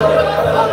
주님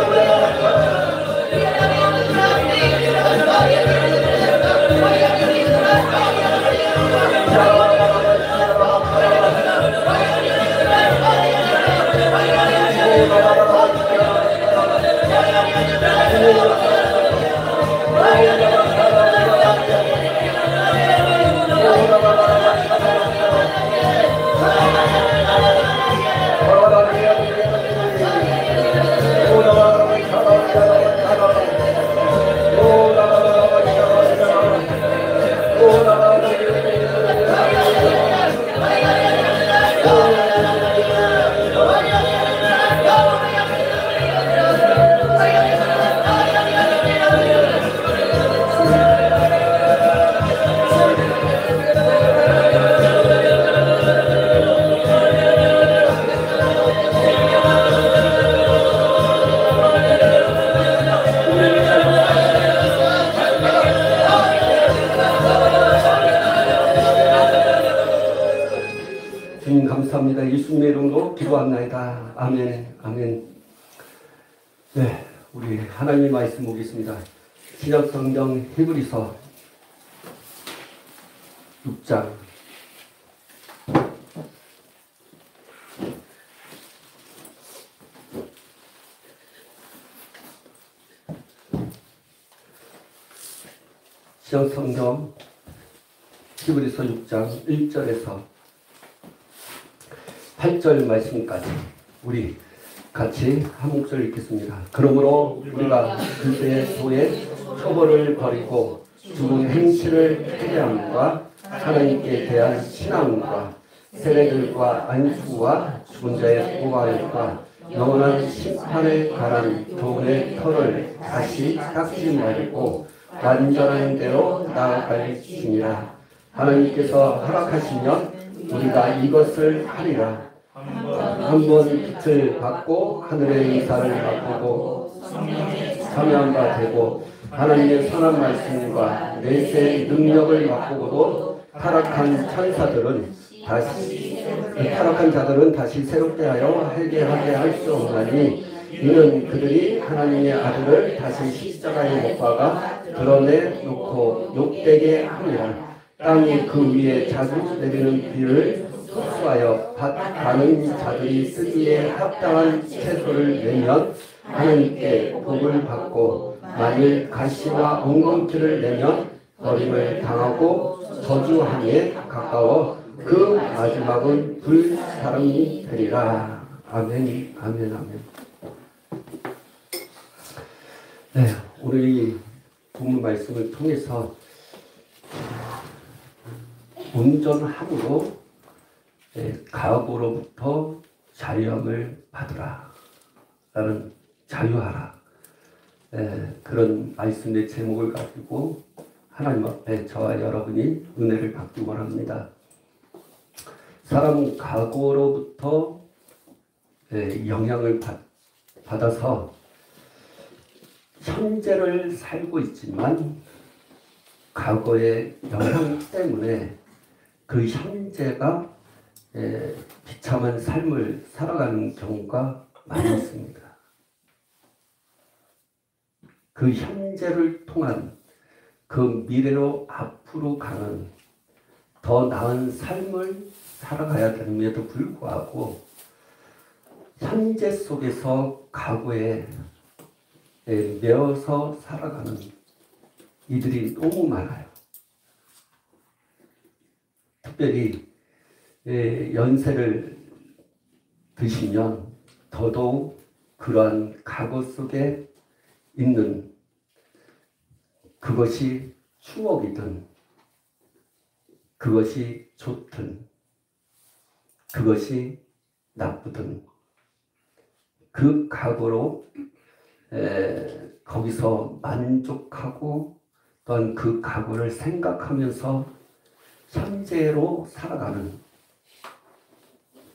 성경 히브리서 6장 신약 성경 히브리서 6장 1절에서 8절 말씀까지 우리 같이 한 목소리 읽겠습니다. 그러므로 우리가 그때의 소의 초벌을 버리고 죽은 행실을 회개함과 하나님께 대한 신앙과 세례들과 안수와 죽은 자의 부활과 영원한 심판에 관한 교훈의 털을 다시 닦지 말고 완전한 대로 나아갈지니라. 하나님께서 허락하시면 우리가 이것을 하리라. 한 번 빛을 받고 하늘의 의사를 바꾸고 참여한 바 되고 하나님의 선한 말씀과 내세의 능력을 바꾸고도 타락한 천사들은 다시 타락한 자들은 다시 새롭게 하여 회개하게 할 수 없나니 이는 그들이 하나님의 아들을 다시 십자가에 못 박아 드러내 놓고 욕되게 하니라. 땅이 그 위에 자주 내리는 비를 흡수하여 밭 가는 자들이 쓰기에 합당한 채소를 내면 하나님께 복을 받고 만일 가시와 엉겅퀴를 내면 버림을 당하고 저주함에 가까워 그 마지막은 불사름이 되리라. 아멘, 아멘, 아멘. 네, 이 본문 말씀을 통해서 온전함으로 예, 가업으로부터 자유함을 받으라. 라는 자유하라. 예, 그런 말씀의 제목을 가지고 하나님 앞에 저와 여러분이 은혜를 받기 원합니다. 사람은 과거로부터 예, 영향을 받, 받아서 현재를 살고 있지만 과거의 영향 때문에 그 현재가 예, 비참한 삶을 살아가는 경우가 많이 있습니다. 그 현재를 통한 그 미래로 앞으로 가는 더 나은 삶을 살아가야 됨에도 불구하고 현재 속에서 과거에 예, 매어서 살아가는 이들이 너무 많아요. 특별히 예, 연세를 드시면 더더욱 그러한 과거 속에 있는 그것이 추억이든 그것이 좋든 그것이 나쁘든 그 과거로 에, 거기서 만족하고 또한 그 과거를 생각하면서 현재로 살아가는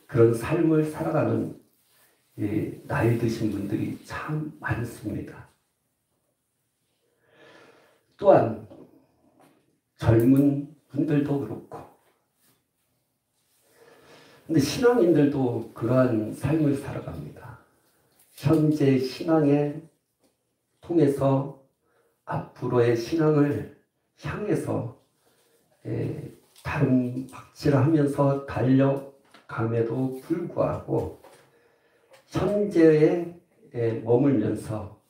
그런 삶을 살아가는 이 나이 드신 분들이 참 많습니다. 또한 젊은 분들도 그렇고 근데 신앙인들도 그러한 삶을 살아갑니다. 현재 신앙에 통해서 앞으로의 신앙을 향해서 에, 다른 박질하면서 달려감에도 불구하고 현재에 머물면서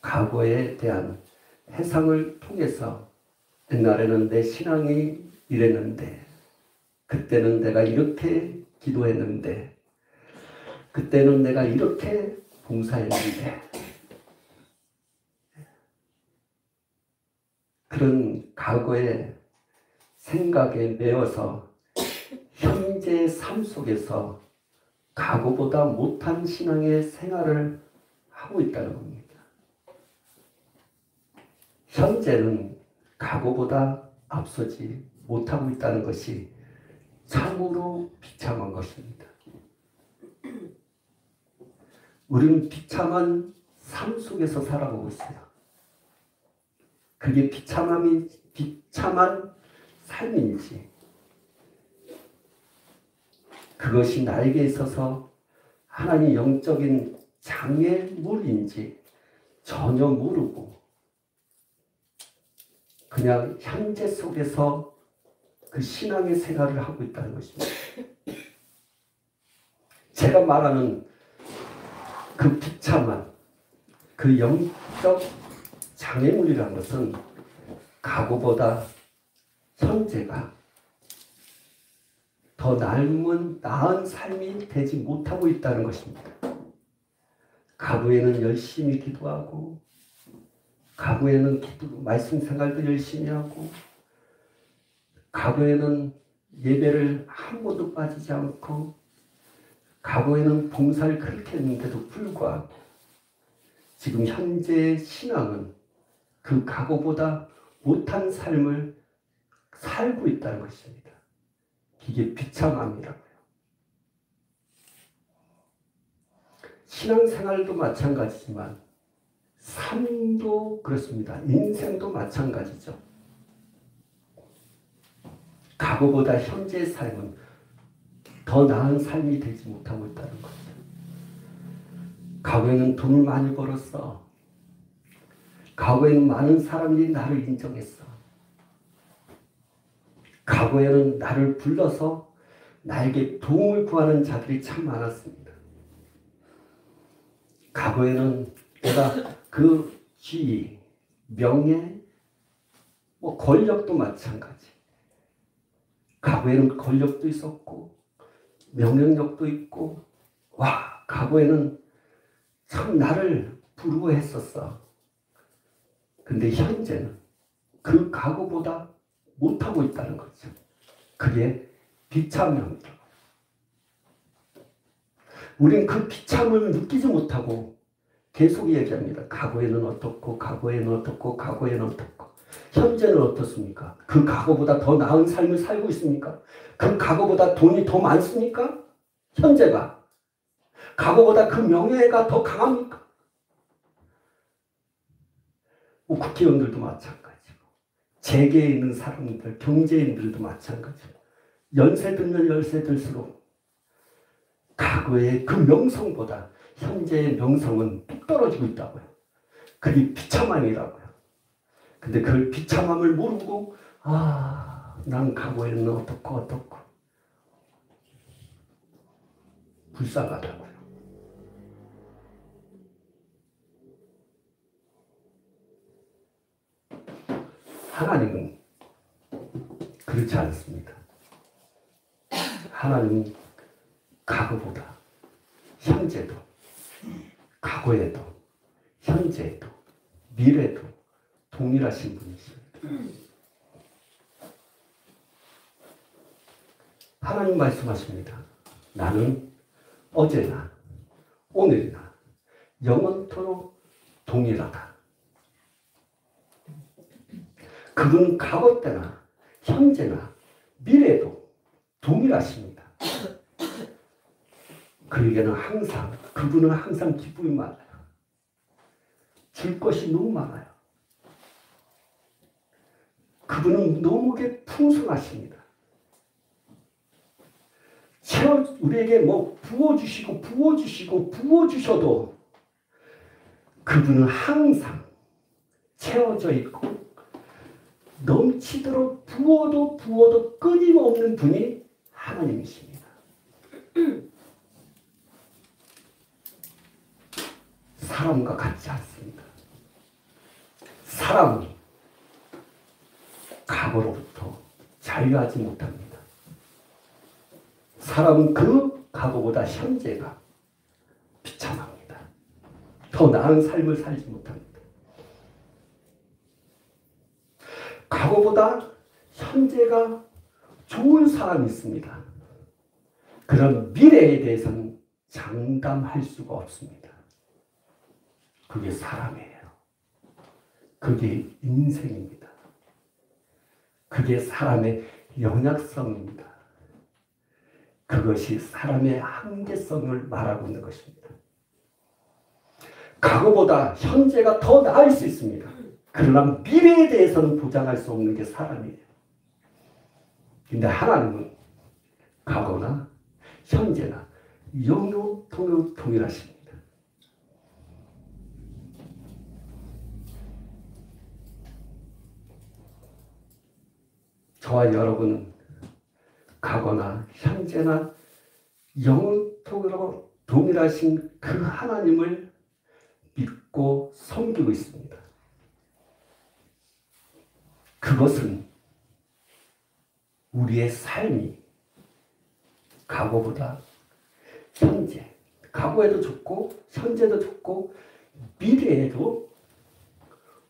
과거에 대한 해상을 통해서 옛날에는 내 신앙이 이랬는데 그때는 내가 이렇게 기도했는데 그때는 내가 이렇게 봉사했는데 그런 과거의 생각에 매어서 현재 삶 속에서 과거보다 못한 신앙의 생활을 하고 있다는 겁니다. 현재는 과거보다 앞서지 못하고 있다는 것이 참으로 비참한 것입니다. 우리는 비참한 삶 속에서 살아가고 있어요. 그게 비참함이 비참한 삶인지 그것이 나에게 있어서 하나님 영적인 장애물인지 전혀 모르고 그냥 현재 속에서 그 신앙의 생활을 하고 있다는 것입니다. 제가 말하는 그 비참한 그 영적 장애물이라는 것은 과거보다 현재가 더 나은, 나은 삶이 되지 못하고 있다는 것입니다. 과거에는 열심히 기도하고, 기도, 말씀 생활도 열심히 하고, 과거에는 예배를 한 번도 빠지지 않고, 과거에는 봉사를 그렇게 했는데도 불구하고, 지금 현재의 신앙은 그 과거보다 못한 삶을 살고 있다는 것입니다. 이게 비참함이라고요. 신앙생활도 마찬가지지만 삶도 그렇습니다. 인생도 마찬가지죠. 과거보다 현재의 삶은 더 나은 삶이 되지 못하고 있다는 거죠. 과거에는 돈을 많이 벌었어. 과거에는 많은 사람들이 나를 인정했어. 과거에는 나를 불러서 나에게 도움을 구하는 자들이 참 많았습니다. 과거에는 내가 그 지위, 명예, 뭐 권력도 마찬가지. 과거에는 권력도 있었고 명령력도 있고 와 과거에는 참 나를 부러워했었어. 근데 현재는 그 과거보다 못하고 있다는 거죠. 그게 비참함입니다. 우리는 그 비참을 느끼지 못하고 계속 얘기합니다. 과거에는 어떻고, 과거에는 어떻고, 과거에는 어떻고. 현재는 어떻습니까? 그 과거보다 더 나은 삶을 살고 있습니까? 그 과거보다 돈이 더 많습니까? 현재가. 과거보다 그 명예가 더 강합니까? 뭐 국회의원들도 마찬가지고, 재계에 있는 사람들, 경제인들도 마찬가지고, 연세 들면 연세 들수록 과거의 그 명성보다 현재의 명성은 뚝 떨어지고 있다고요. 그게 비참함이라고요. 근데 그 비참함을 모르고, 아, 난 과거에는 어떻고 어떻고. 불쌍하다고요. 하나님은 그렇지 않습니다. 하나님은 과거보다 현재도 과거에도 현재에도 미래도 동일하신 분이십니다. 하나님 말씀하십니다. 나는 어제나 오늘이나 영원토록 동일하다. 그분 과거 때나 현재나 미래도 동일하십니다. 그에게는 항상 그분은 항상 기쁨이 많아요. 줄 것이 너무 많아요. 그분은 너무게 풍성하십니다. 채워 우리에게 뭐 부어주시고 부어주시고 부어주셔도 그분은 항상 채워져 있고 넘치도록 부어도 부어도 끊임없는 분이 하나님이십니다. 사람과 같지 않습니다. 사람은 과거로부터 자유하지 못합니다. 사람은 그 과거보다 현재가 비참합니다. 더 나은 삶을 살지 못합니다. 과거보다 현재가 좋은 사람이 있습니다. 그런 미래에 대해서는 장담할 수가 없습니다. 그게 사람이에요. 그게 인생입니다. 그게 사람의 연약성입니다. 그것이 사람의 한계성을 말하고 있는 것입니다. 과거보다 현재가 더 나을 수 있습니다. 그러나 미래에 대해서는 보장할 수 없는 게 사람이에요. 근데 하나님은 과거나 현재나 영영 동일하십니다. 저와 여러분은 과거나 현재나 영토로 동일하신 그 하나님을 믿고 섬기고 있습니다. 그것은 우리의 삶이 과거보다 현재, 과거에도 좋고 현재도 좋고 미래에도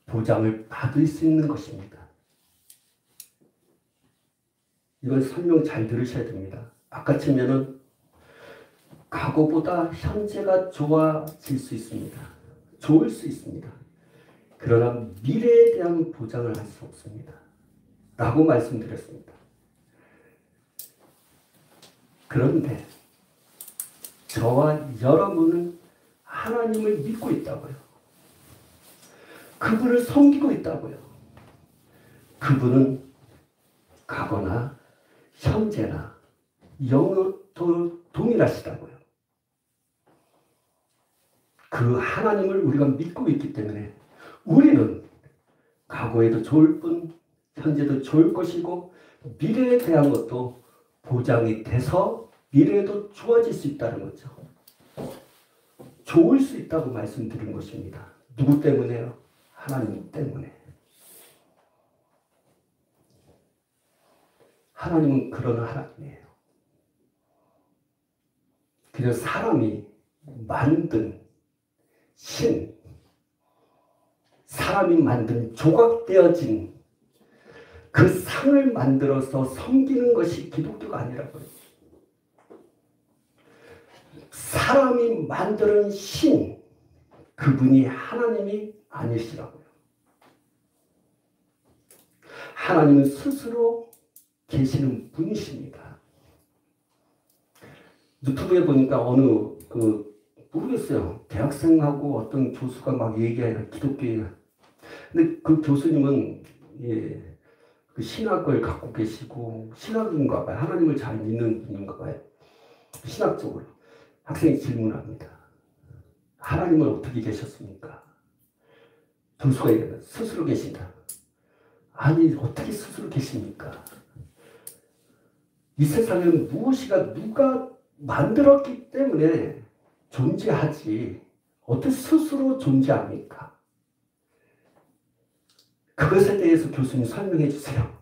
보장을 받을 수 있는 것입니다. 이건 설명 잘 들으셔야 됩니다. 아까쯤에는 과거보다 현재가 좋아질 수 있습니다. 좋을 수 있습니다. 그러나 미래에 대한 보장을 할 수 없습니다. 라고 말씀드렸습니다. 그런데 저와 여러분은 하나님을 믿고 있다고요. 그분을 섬기고 있다고요. 그분은 가거나 현재나 영어도 동일하시다고요. 그 하나님을 우리가 믿고 있기 때문에 우리는 과거에도 좋을 뿐 현재도 좋을 것이고 미래에 대한 것도 보장이 돼서 미래에도 좋아질 수 있다는 거죠. 좋을 수 있다고 말씀드린 것입니다. 누구 때문에요? 하나님 때문에. 하나님은 그런 하나님이에요. 그래서 사람이 만든 신, 사람이 만든 조각되어진 그 상을 만들어서 섬기는 것이 기독교가 아니라고요. 사람이 만드는 신, 그분이 하나님이 아니시라고요. 하나님은 스스로 계시는 분이십니다. 유튜브에 보니까 어느 그 모르겠어요. 대학생하고 어떤 교수가 막 얘기하는 기독교에 근데 그 교수님은 예, 그 신학을 갖고 계시고 신학인가 봐요. 하나님을 잘 믿는 분인가 봐요. 신학적으로 학생이 질문합니다. 하나님은 어떻게 계셨습니까? 교수가 얘기합니다. 스스로 계신다. 아니 어떻게 스스로 계십니까? 이 세상에는 무엇이가 누가 만들었기 때문에 존재하지 어떻게 스스로 존재합니까? 그것에 대해서 교수님 설명해 주세요.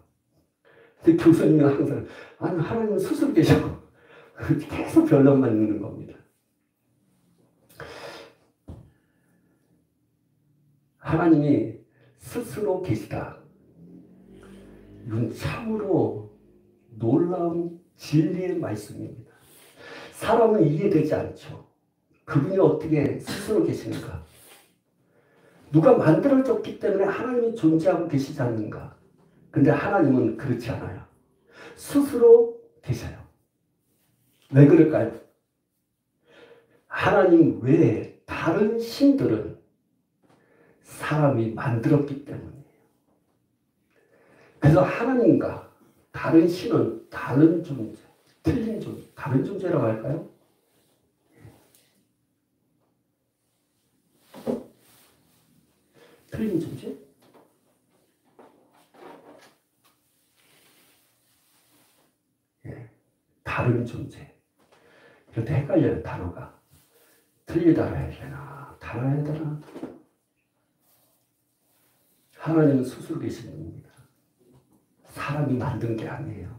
근데 교수님은 항상 아니 하나님은 스스로 계셔. 계속 변론만 있는 겁니다. 하나님이 스스로 계시다. 이건 참으로 놀라운 진리의 말씀입니다. 사람은 이해되지 않죠. 그분이 어떻게 스스로 계시는가? 누가 만들어졌기 때문에 하나님이 존재하고 계시지 않는가? 근데 하나님은 그렇지 않아요. 스스로 계셔요. 왜 그럴까요? 하나님 외에 다른 신들은 사람이 만들었기 때문이에요. 그래서 하나님과 다른 신은 다른 존재, 틀린 존재, 다른 존재라고 할까요? 틀린 존재? 예, 다른 존재. 그런데 헷갈려요, 단어가. 틀리다 해야 되나, 달아야 되나. 하나님은 스스로 계신 분입니다. 사람이 만든 게 아니에요.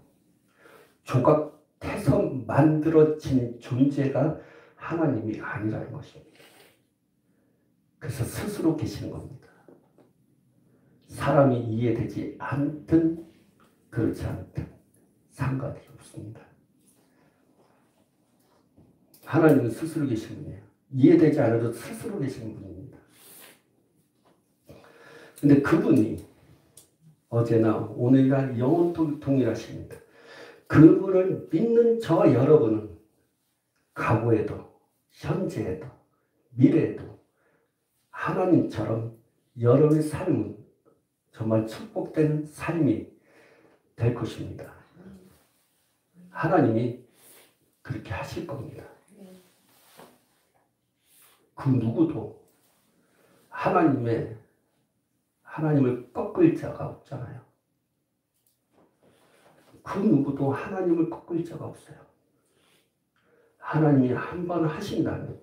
조각해서 만들어진 존재가 하나님이 아니라는 것입니다. 그래서 스스로 계시는 겁니다. 사람이 이해되지 않든 그렇지 않든 상관이 없습니다. 하나님은 스스로 계신 분이에요. 이해되지 않아도 스스로 계신 분입니다. 근데 그분이 어제나 오늘이나 영원 동일하십니다. 그분을 믿는 저와 여러분은 과거에도 현재에도 미래에도 하나님처럼 여러분의 삶은 정말 축복된 삶이 될 것입니다. 하나님이 그렇게 하실 겁니다. 그 누구도 하나님의 하나님을 꺾을 자가 없잖아요. 그 누구도 하나님을 꺾을 자가 없어요. 하나님이 한 번 하신다면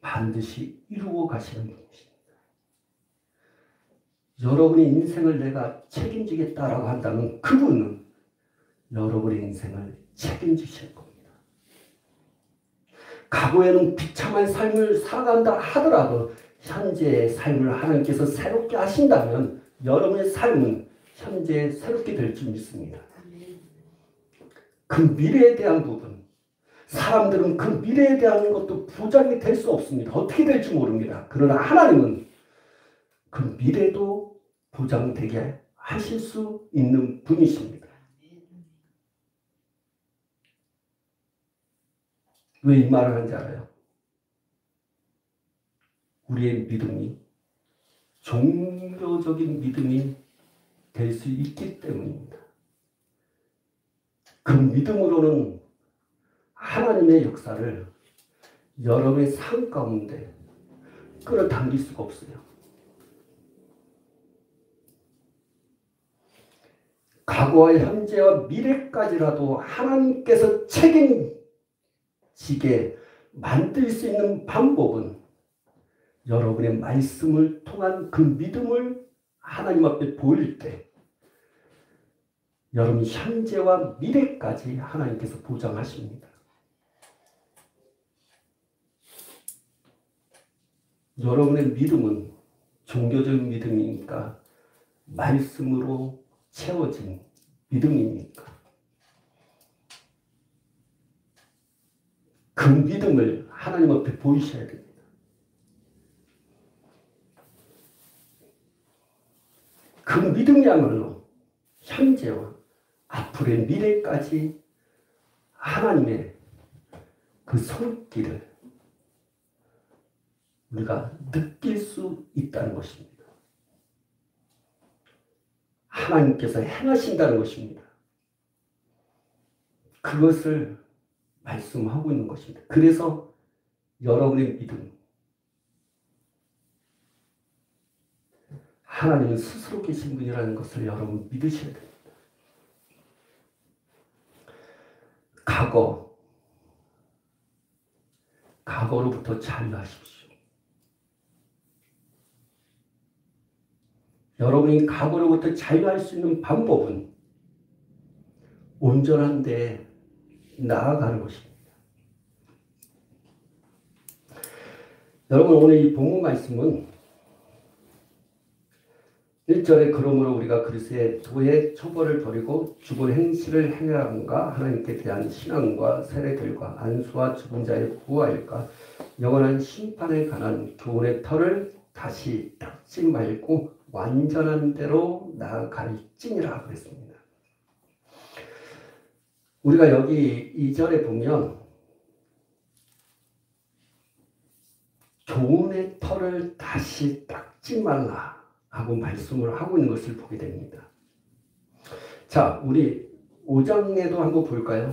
반드시 이루어 가시는 분이십니다. 여러분의 인생을 내가 책임지겠다라고 한다면 그분은 여러분의 인생을 책임지실 겁니다. 과거에는 비참한 삶을 살아간다 하더라도 현재의 삶을 하나님께서 새롭게 하신다면 여러분의 삶은 현재 새롭게 될 줄 믿습니다. 그 미래에 대한 부분, 사람들은 그 미래에 대한 것도 보장이 될 수 없습니다. 어떻게 될지 모릅니다. 그러나 하나님은 그 미래도 보장되게 하실 수 있는 분이십니다. 왜 이 말을 하는지 알아요? 우리의 믿음이 종교적인 믿음이 될 수 있기 때문입니다. 그 믿음으로는 하나님의 역사를 여러분의 삶 가운데 끌어당길 수가 없어요. 과거와 현재와 미래까지라도 하나님께서 책임지게 만들 수 있는 방법은 여러분의 말씀을 통한 그 믿음을 하나님 앞에 보일 때 여러분 현재와 미래까지 하나님께서 보장하십니다. 여러분의 믿음은 종교적인 믿음이니까 말씀으로 채워진 믿음입니까? 그 믿음을 하나님 앞에 보이셔야 됩니다. 그 믿음이야말로 현재와 앞으로의 미래까지 하나님의 그 손길을 우리가 느낄 수 있다는 것입니다. 하나님께서 행하신다는 것입니다. 그것을 말씀하고 있는 것입니다. 그래서 여러분의 믿음, 하나님은 스스로 계신 분이라는 것을 여러분 믿으셔야 됩니다. 과거, 과거로부터 자유하십시오. 여러분이 과거로부터 자유할 수 있는 방법은 온전한 데 나아가는 것입니다. 여러분 오늘 이 본문 말씀은 1절에 그러므로 우리가 그리스의 도의 처벌을 버리고 죽은 행실을 행함과 하나님께 대한 신앙과 세례들과 안수와 죽은 자의 구하일까? 영원한 심판에 관한 교훈의 털을 다시 닦지 말고 완전한 대로 나아갈지니라 그랬습니다. 우리가 여기 2절에 보면 교훈의 털을 다시 닦지 말라 하고 말씀을 하고 있는 것을 보게 됩니다. 자, 우리 5장에도 한번 볼까요?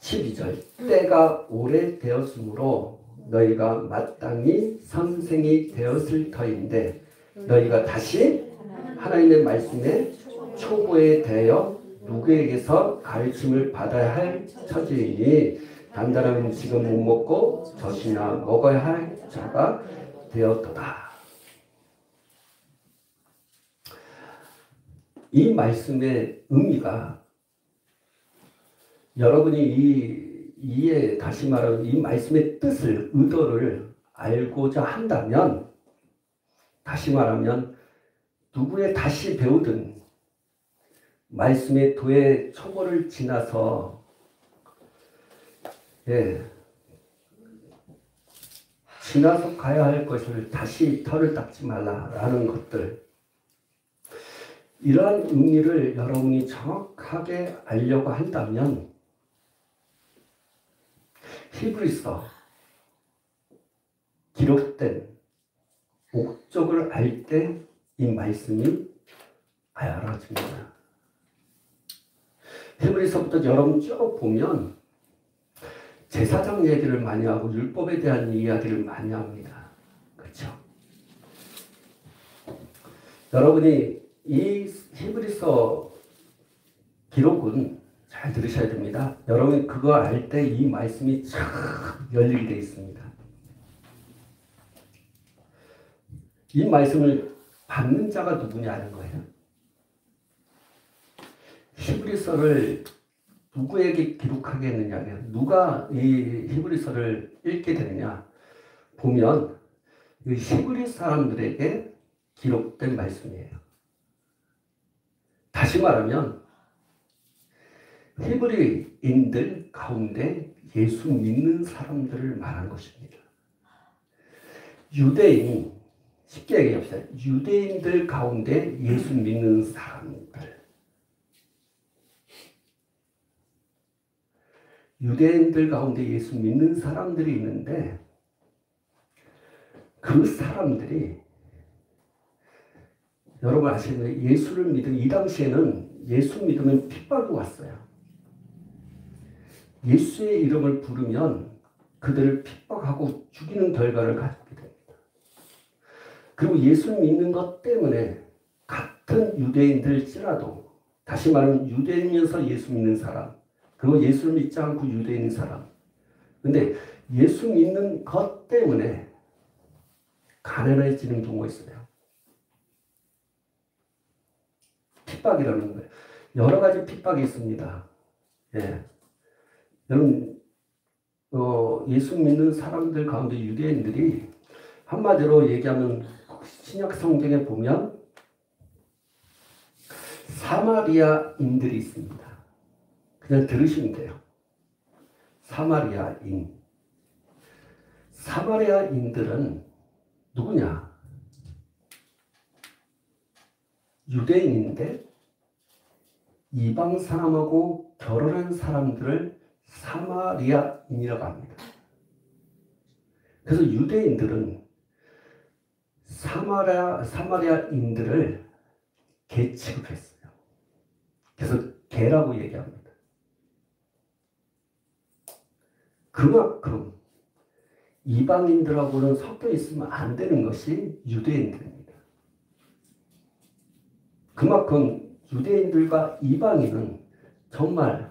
12절 때가 오래되었으므로 너희가 마땅히 선생이 되었을 터인데 너희가 다시 하나님의 말씀에 초보에 대하여 누구에게서 가르침을 받아야 할 처지이니 단단한 음식은 못 먹고 젖이나 먹어야 할 자가 되었도다. 이 말씀의 의미가 여러분이 이 이에 다시 말하면 이 말씀의 뜻을 의도를 알고자 한다면 다시 말하면 누구의 다시 배우든 말씀의 도의 초보를 지나서 예 지나서 가야 할 것을 다시 털을 닦지 말라라는 것들 이러한 의미를 여러분이 정확하게 알려고 한다면 히브리서 기록된 목적을 알 때 이 말씀이 알아집니다. 히브리서부터 여러분 쭉 보면 제사장 얘기를 많이 하고 율법에 대한 이야기를 많이 합니다. 그렇죠? 여러분이 이 히브리서 기록은 잘 들으셔야 됩니다. 여러분이 그거 알 때 이 말씀이 참 열리게 되어 있습니다. 이 말씀을 받는 자가 누구냐 하는 거예요. 히브리서를 누구에게 기록하게 했느냐, 누가 이 히브리서를 읽게 되느냐 보면 이 히브리 사람들에게 기록된 말씀이에요. 다시 말하면 히브리인들 가운데 예수 믿는 사람들을 말한 것입니다. 유대인, 쉽게 얘기합시다. 유대인들 가운데 예수 믿는 사람들. 유대인들 가운데 예수 믿는 사람들이 있는데 그 사람들이 여러분 아시는 예수를 믿은 이 당시에는 예수 믿으면 핍박이 왔어요. 예수의 이름을 부르면 그들을 핍박하고 죽이는 결과를 가지게 됩니다. 그리고 예수 믿는 것 때문에 같은 유대인들일지라도 다시 말하면 유대인이면서 예수 믿는 사람 그리고 예수를 믿지 않고 유대인인 사람 근데 예수 믿는 것 때문에 가난해지는 경우가 있어요. 핍박이라는 거예요. 여러 가지 핍박이 있습니다. 예. 여러분, 어, 예수 믿는 사람들 가운데 유대인들이 한마디로 얘기하면 신약 성경에 보면 사마리아인들이 있습니다. 그냥 들으시면 돼요. 사마리아인. 사마리아인들은 누구냐? 유대인인데 이방 사람하고 결혼한 사람들을 사마리아인이라고 합니다. 그래서 유대인들은 사마리아, 사마리아인들을 개 취급했어요. 그래서 개라고 얘기합니다. 그만큼 이방인들하고는 섞여 있으면 안 되는 것이 유대인들입니다. 그만큼 유대인들과 이방인은 정말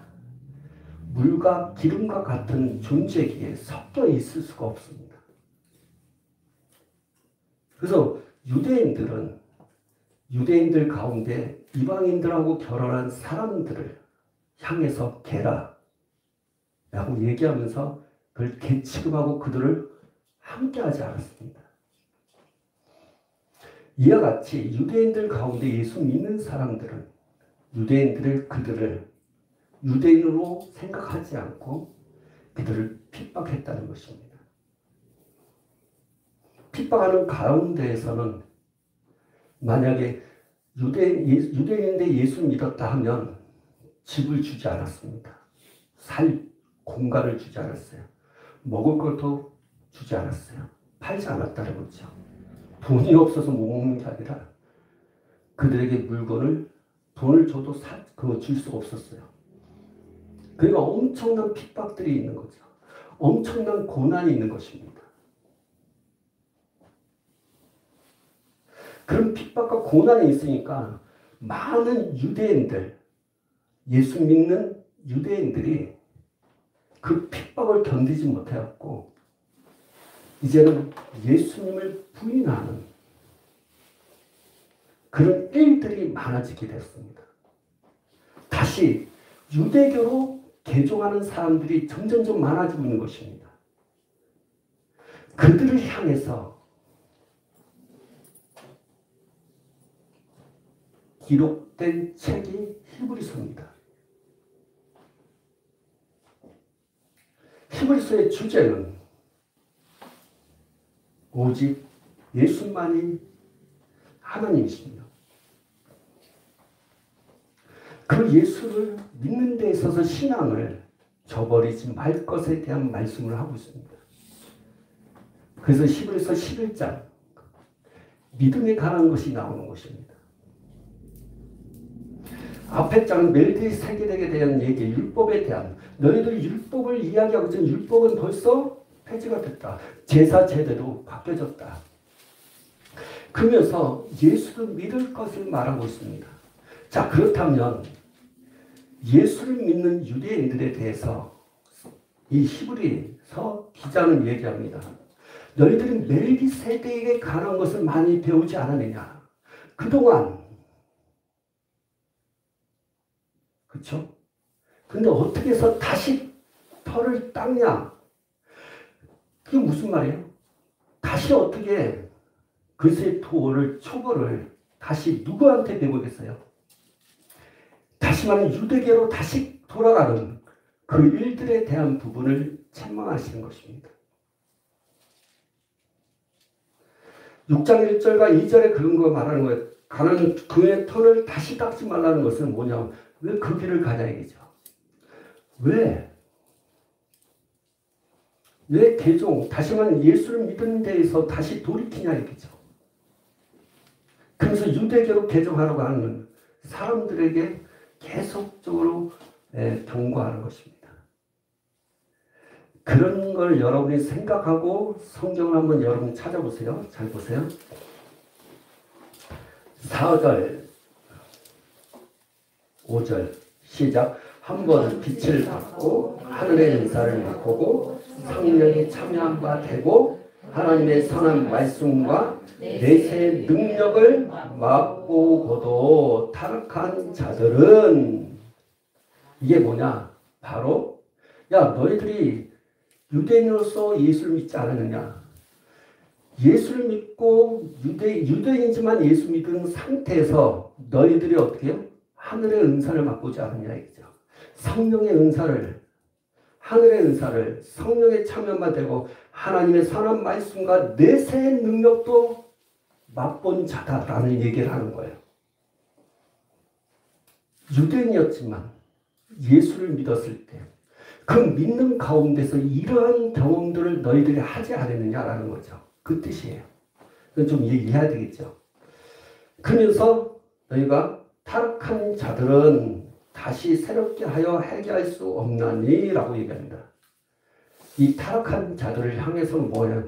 물과 기름과 같은 존재기에 섞여 있을 수가 없습니다. 그래서 유대인들은 유대인들 가운데 이방인들하고 결혼한 사람들을 향해서 개라 라고 얘기하면서 그걸 개 취급하고 그들을 함께하지 않았습니다. 이와 같이 유대인들 가운데 예수 믿는 사람들은 유대인들을 그들을 유대인으로 생각하지 않고 그들을 핍박했다는 것입니다. 핍박하는 가운데에서는 만약에 유대인, 유대인인데 예수 믿었다 하면 집을 주지 않았습니다. 살 공간을 주지 않았어요. 먹을 것도 주지 않았어요. 팔지 않았다는 거죠. 돈이 없어서 못 먹는 게 아니라 그들에게 물건을 돈을 줘도 사, 그거 줄 수가 없었어요. 그러니까 엄청난 핍박들이 있는 거죠. 엄청난 고난이 있는 것입니다. 그런 핍박과 고난이 있으니까 많은 유대인들, 예수 믿는 유대인들이 그 핍박을 견디지 못해갖고 이제는 예수님을 부인하는 그런 일들이 많아지게 됐습니다. 다시 유대교로 개종하는 사람들이 점점점 많아지고 있는 것입니다. 그들을 향해서 기록된 책이 히브리서입니다. 히브리서의 주제는 오직 예수만이 하나님이십니다. 그 예수를 믿는 데 있어서 신앙을 저버리지 말 것에 대한 말씀을 하고 있습니다. 그래서 히브리서 11장 믿음에 관한 것이 나오는 것입니다. 앞에 장은 멜기세덱에 대한 얘기, 율법에 대한 너희들 율법을 이야기하고 있는 율법은 벌써 폐지가 됐다. 제사 제대로 바뀌어졌다. 그러면서 예수를 믿을 것을 말하고 있습니다. 자 그렇다면 예수를 믿는 유대인들에 대해서 이 히브리서 기자는 얘기합니다. 너희들은 멜기세덱에 관한 것을 많이 배우지 않았느냐? 그동안 그렇죠? 근데 어떻게 해서 다시 털을 닦냐? 그게 무슨 말이에요? 다시 어떻게 그새 도를 초벌을 다시 누구한테 내보겠어요? 다시 말하면 유대계로 다시 돌아가는 그 일들에 대한 부분을 책망하시는 것입니다. 6장 1절과 2절에 그런 거 말하는 거예요. 가는 그의 털을 다시 닦지 말라는 것은 뭐냐? 왜 그 길을 가냐 이거죠. 왜? 왜 개종, 다시 말하면 예수를 믿는 데에서 다시 돌이키냐 이거죠. 그래서 유대교로 개종하려고 하는 사람들에게 계속적으로 경고하는 것입니다. 그런 걸 여러분이 생각하고 성경을 한번 여러분 찾아보세요. 잘 보세요. 4절, 5절 시작. 한 번 빛을 받고 하늘의 은사를 맛보고 성령이 참여한 바 되고 하나님의 선한 말씀과 내세의 능력을 맛보고도 타락한 자들은 이게 뭐냐? 바로 야 너희들이 유대인으로서 예수를 믿지 않았느냐? 예수를 믿고 유대 유대인이지만 예수 믿은 상태에서 너희들이 어떻게 해요? 하늘의 은사를 맛보지 않느냐 이죠. 성령의 은사를 하늘의 은사를 성령의 참여만 되고 하나님의 선한 말씀과 내세의 능력도 맛본 자다라는 얘기를 하는 거예요. 유대인이었지만 예수를 믿었을 때 그 믿는 가운데서 이러한 경험들을 너희들이 하지 않았느냐라는 거죠. 그 뜻이에요. 좀 얘기해야 되겠죠. 그러면서 너희가 타락한 자들은 다시 새롭게 하여 해결할 수 없나니? 라고 얘기합니다. 이 타락한 자들을 향해서 뭐냐?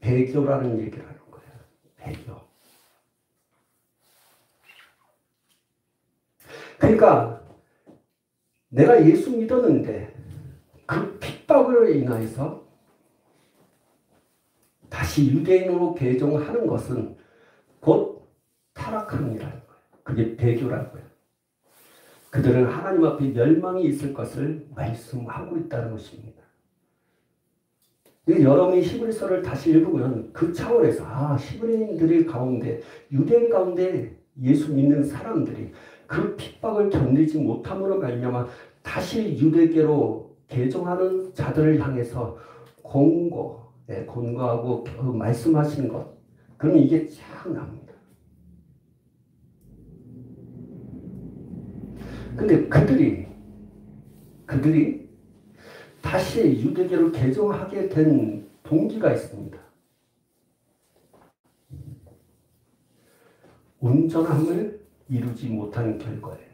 배교라는 얘기를 하는 거예요. 배교. 그러니까 내가 예수 믿었는데 그 핍박으로 인하여서 다시 유대인으로 개종하는 것은 곧 타락함이라는. 그게 배교라고요. 그들은 하나님 앞에 멸망이 있을 것을 말씀하고 있다는 것입니다. 여러분이 히브리서를 다시 읽으면 그 차원에서 아 히브리인들의 가운데 유대인 가운데 예수 믿는 사람들이 그 핍박을 견디지 못함으로 말미암아 다시 유대계로 개종하는 자들을 향해서 공고, 네, 공고하고 그 말씀하시는 것 그러면 이게 참 납니다. 근데 그들이 그들이 다시 유대교를 개종하게 된 동기가 있습니다. 온전함을 이루지 못한 결과예요.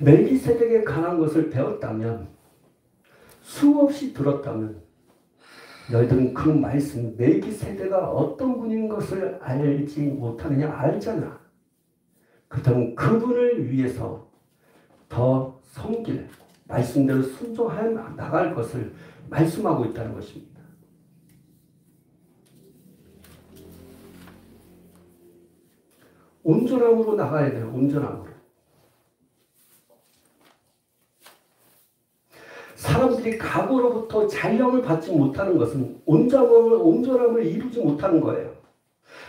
멜기세덱에 관한 것을 배웠다면 수없이 들었다면 너희들은 그 말씀 멜기 세대가 어떤 분인 것을 알지 못하느냐 알잖아. 그렇다면 그분을 위해서 더 섬길 말씀대로 순종하여 나갈 것을 말씀하고 있다는 것입니다. 온전함으로 나가야 돼요. 온전함으로. 사람들이 각오로부터 자유함을 받지 못하는 것은 온전함을, 온전함을 이루지 못하는 거예요.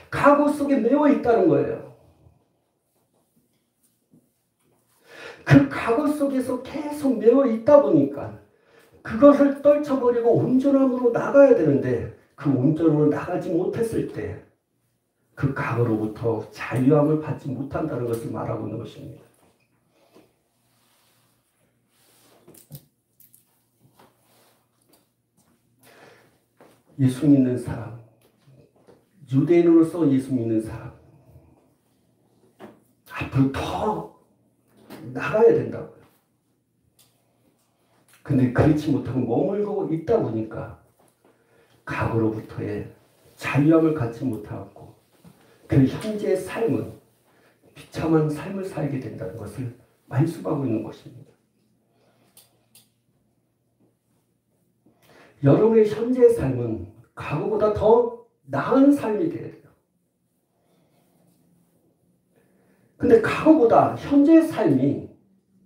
각오 속에 매여 있다는 거예요. 그 각오 속에서 계속 매여 있다 보니까 그것을 떨쳐버리고 온전함으로 나가야 되는데 그 온전으로 나가지 못했을 때그 각오로부터 자유함을 받지 못한다는 것을 말하고 있는 것입니다. 예수 믿는 사람, 유대인으로서 예수 믿는 사람, 앞으로 더 나가야 된다고요. 근데 그렇지 못하고 머물고 있다 보니까 각오로부터의 자유함을 갖지 못하고 그 현재의 삶은 비참한 삶을 살게 된다는 것을 말씀하고 있는 것입니다. 여러분의 현재의 삶은 과거보다 더 나은 삶이 돼야 돼요. 근데 과거보다 현재의 삶이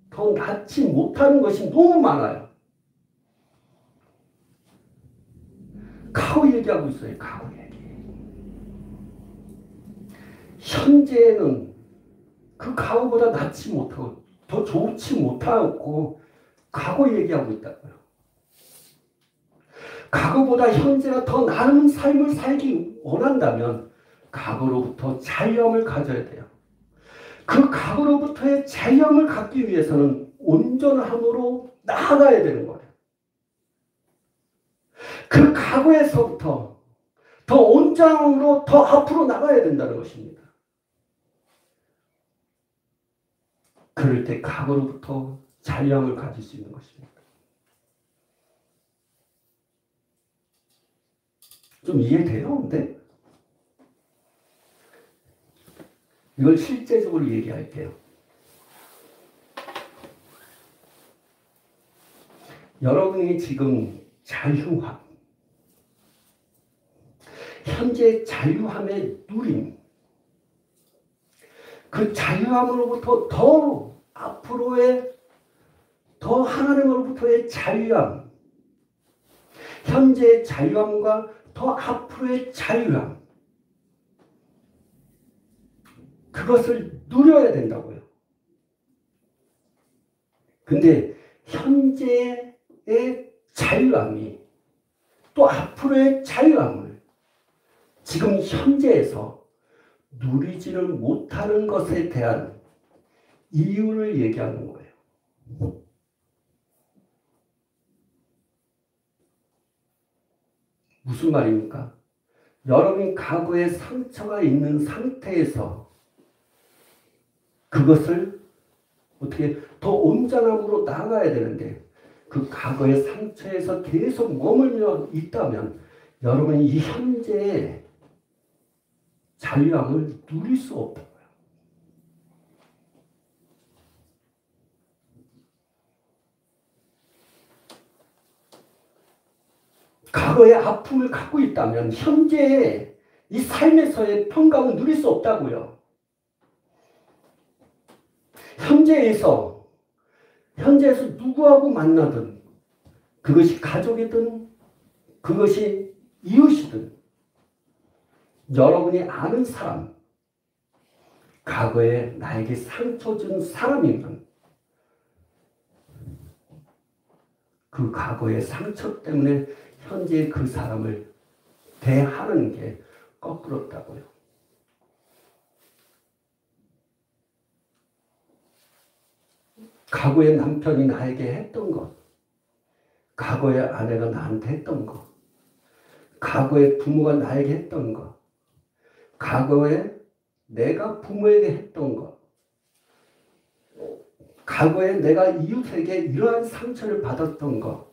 더 낫지 못하는 것이 너무 많아요. 과거 얘기하고 있어요. 과거 얘기. 현재는 그 과거보다 낫지 못하고 더 좋지 못하고 과거 얘기하고 있다고요. 과거보다 현재가 더 나은 삶을 살기 원한다면 과거로부터 자유함을 가져야 돼요. 그 과거로부터의 자유함을 갖기 위해서는 온전함으로 나아가야 되는 거예요. 그 과거에서부터 더 온전함으로 더 앞으로 나가야 된다는 것입니다. 그럴 때 과거로부터 자유함을 가질 수 있는 것입니다. 좀 이해돼요? 근데? 이걸 실제적으로 얘기할게요. 여러분이 지금 자유함, 현재 자유함의 누림, 그 자유함으로부터 더 앞으로의 더 하나님으로부터의 자유함, 현재의 자유함과 더 앞으로의 자유함. 그것을 누려야 된다고요. 근데 현재의 자유함이 또 앞으로의 자유함을 지금 현재에서 누리지를 못하는 것에 대한 이유를 얘기하는 거예요. 무슨 말입니까? 여러분 과거에 상처가 있는 상태에서 그것을 어떻게 더 온전함으로 나가야 되는데 그 과거의 상처에서 계속 머물며 있다면 여러분이 이 현재의 자유함을 누릴 수 없다. 과거의 아픔을 갖고 있다면 현재의 이 삶에서의 평강을 누릴 수 없다고요. 현재에서 현재에서 누구하고 만나든 그것이 가족이든 그것이 이웃이든 여러분이 아는 사람 과거에 나에게 상처 준 사람이면 그 과거의 상처 때문에 현재 그 사람을 대하는 게 거꾸롭다고요. 과거의 남편이 나에게 했던 것, 과거의 아내가 나한테 했던 것, 과거의 부모가 나에게 했던 것, 과거에 내가 부모에게 했던 것, 과거에 내가 이웃에게 이러한 상처를 받았던 것,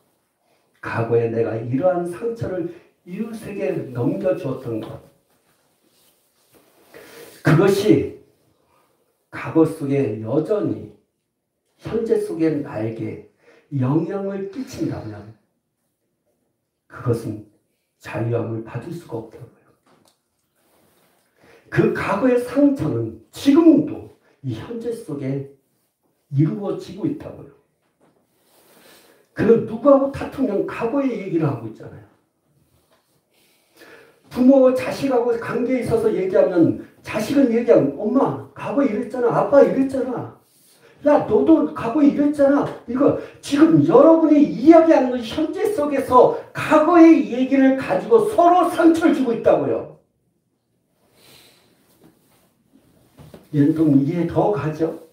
과거에 내가 이러한 상처를 이웃에게 넘겨주었던 것. 그것이 과거 속에 여전히 현재 속에 나에게 영향을 끼친다면 그것은 자유함을 받을 수가 없다고요. 그 과거의 상처는 지금도 이 현재 속에 이루어지고 있다고요. 그는 누구하고 다투면 과거의 얘기를 하고 있잖아요. 부모 자식하고 관계에 있어서 얘기하면 자식은 얘기하면 엄마 과거 이랬잖아 아빠 이랬잖아 야 너도 과거 이랬잖아 이거 지금 여러분이 이야기하는 현재 속에서 과거의 얘기를 가지고 서로 상처를 주고 있다고요. 연동 이해 더 가죠?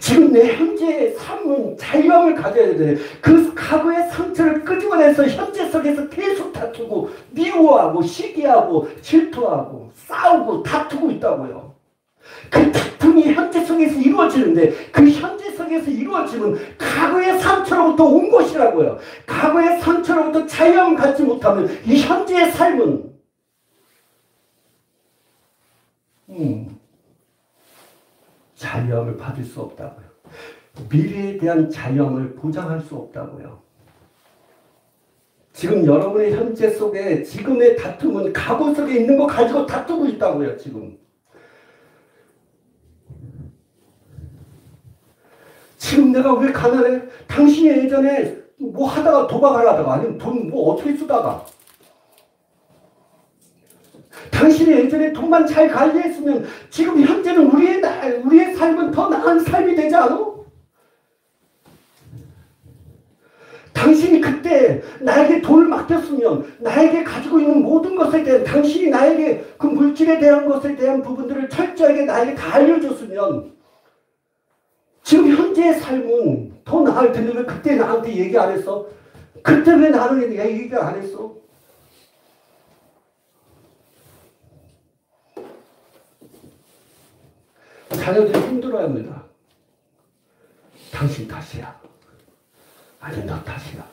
지금 내 현재의 삶은 자유함을 가져야 돼. 그 과거의 상처를 끄집어내서 현재 속에서 계속 다투고 미워하고 시기하고 질투하고 싸우고 다투고 있다고요. 그 다툼이 현재 속에서 이루어지는데 그 현재 속에서 이루어지면 과거의 상처로부터 온 것이라고요. 과거의 상처로부터 자유함을 갖지 못하면 이 현재의 삶은 음, 자유함을 받을 수 없다고요. 미래에 대한 자유함을 보장할 수 없다고요. 지금 여러분의 현재 속에 지금의 다툼은 과거 속에 있는 거 가지고 다투고 있다고요, 지금. 지금 내가 왜 가난해? 당신이 예전에 뭐 하다가 도박하려다가 아니면 돈 뭐 어떻게 쓰다가 당신이 예전에 돈만 잘 관리했으면 지금 현재는 우리의 나, 우리의 삶은 더 나은 삶이 되지 않아? 당신이 그때 나에게 돈을 맡겼으면 나에게 가지고 있는 모든 것에 대한 당신이 나에게 그 물질에 대한 것에 대한 부분들을 철저하게 나에게 다 알려줬으면 지금 현재의 삶은 더 나을 텐데 왜 그때 나한테 얘기 안 했어? 그때 왜 나는 얘기 안 했어? 자녀들이 힘들어합니다. 당신 탓이야. 아니 너 탓이야.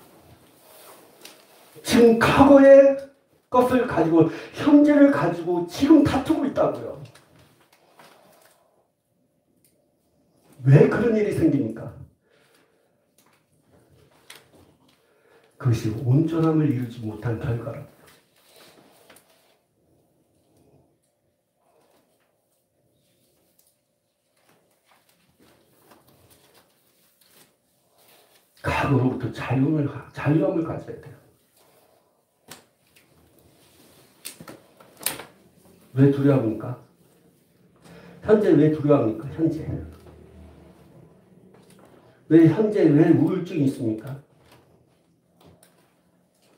지금 과거의 것을 가지고 현재를 가지고 지금 다투고 있다고요. 왜 그런 일이 생깁니까? 그것이 온전함을 이루지 못한 결과라. 과거로부터 자유함을, 자유함을 가져야 돼요. 왜 두려워합니까? 현재 왜 두려워합니까? 현재. 왜 현재 왜 우울증이 있습니까?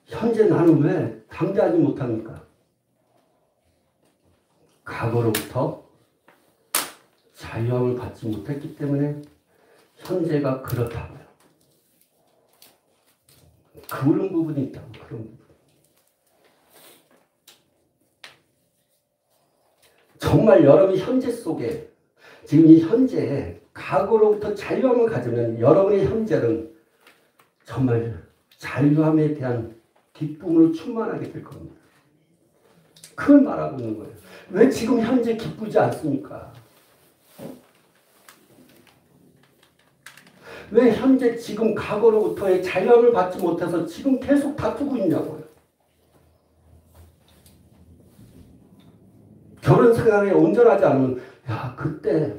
현재 나는 왜 당대하지 못합니까? 과거로부터 자유함을 받지 못했기 때문에 현재가 그렇다고요. 그런 부분이 있다. 그런 부분. 정말 여러분이 현재 속에 지금 이 현재에 과거로부터 자유함을 가지면 여러분의 현재는 정말 자유함에 대한 기쁨으로 충만하게 될 겁니다. 그걸 말하고 있는 거예요. 왜 지금 현재 기쁘지 않습니까? 왜 현재 지금 과거로부터의 자유함을 받지 못해서 지금 계속 다투고 있냐고요. 결혼 생활에 온전하지 않으면 야 그때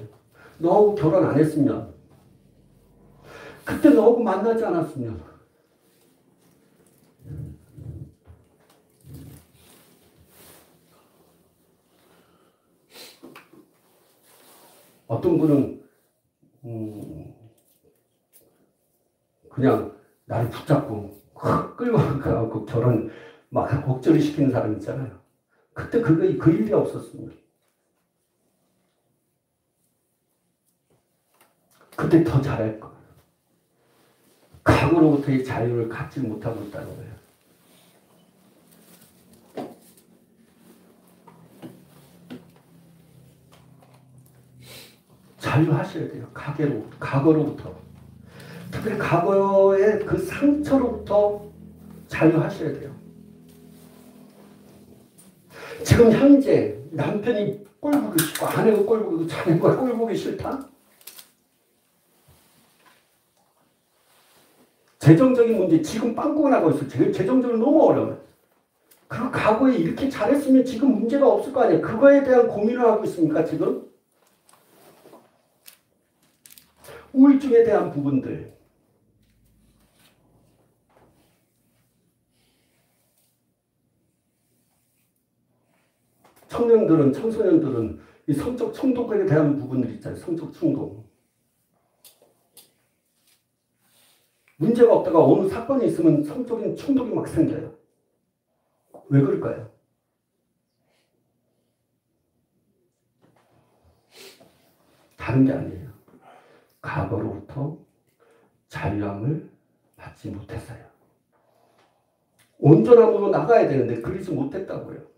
너하고 결혼 안 했으면 그때 너하고 만나지 않았으면 어떤 분은 음, 그냥 나를 붙잡고 확 끌고 가고 결혼 막 옥절이 시키는 사람 있잖아요. 그때 그거 그 일이 없었습니다. 그때 더 잘할 거예요. 과거로부터의 자유를 갖지 못하고 있다는 거예요. 자유하셔야 돼요. 과거로, 과거로부터. 특별히 과거의 그 상처로부터 자유하셔야 돼요. 지금 현재 남편이 꼴보기 싫고 아내가 꼴보기 자네가 꼴보기 싫다? 재정적인 문제 지금 빵꾸가 나고 있어. 재정적으로 너무 어려워요. 그 과거에 이렇게 잘했으면 지금 문제가 없을 거 아니에요. 그거에 대한 고민을 하고 있습니까, 지금? 우울증에 대한 부분들. 청년들은, 청소년들은 이 성적 충동에 대한 부분들 있잖아요. 성적 충동. 문제가 없다가 어느 사건이 있으면 성적인 충동이 막 생겨요. 왜 그럴까요? 다른 게 아니에요. 과거로부터 자유함을 받지 못했어요. 온전함으로 나가야 되는데 그러지 못했다고요.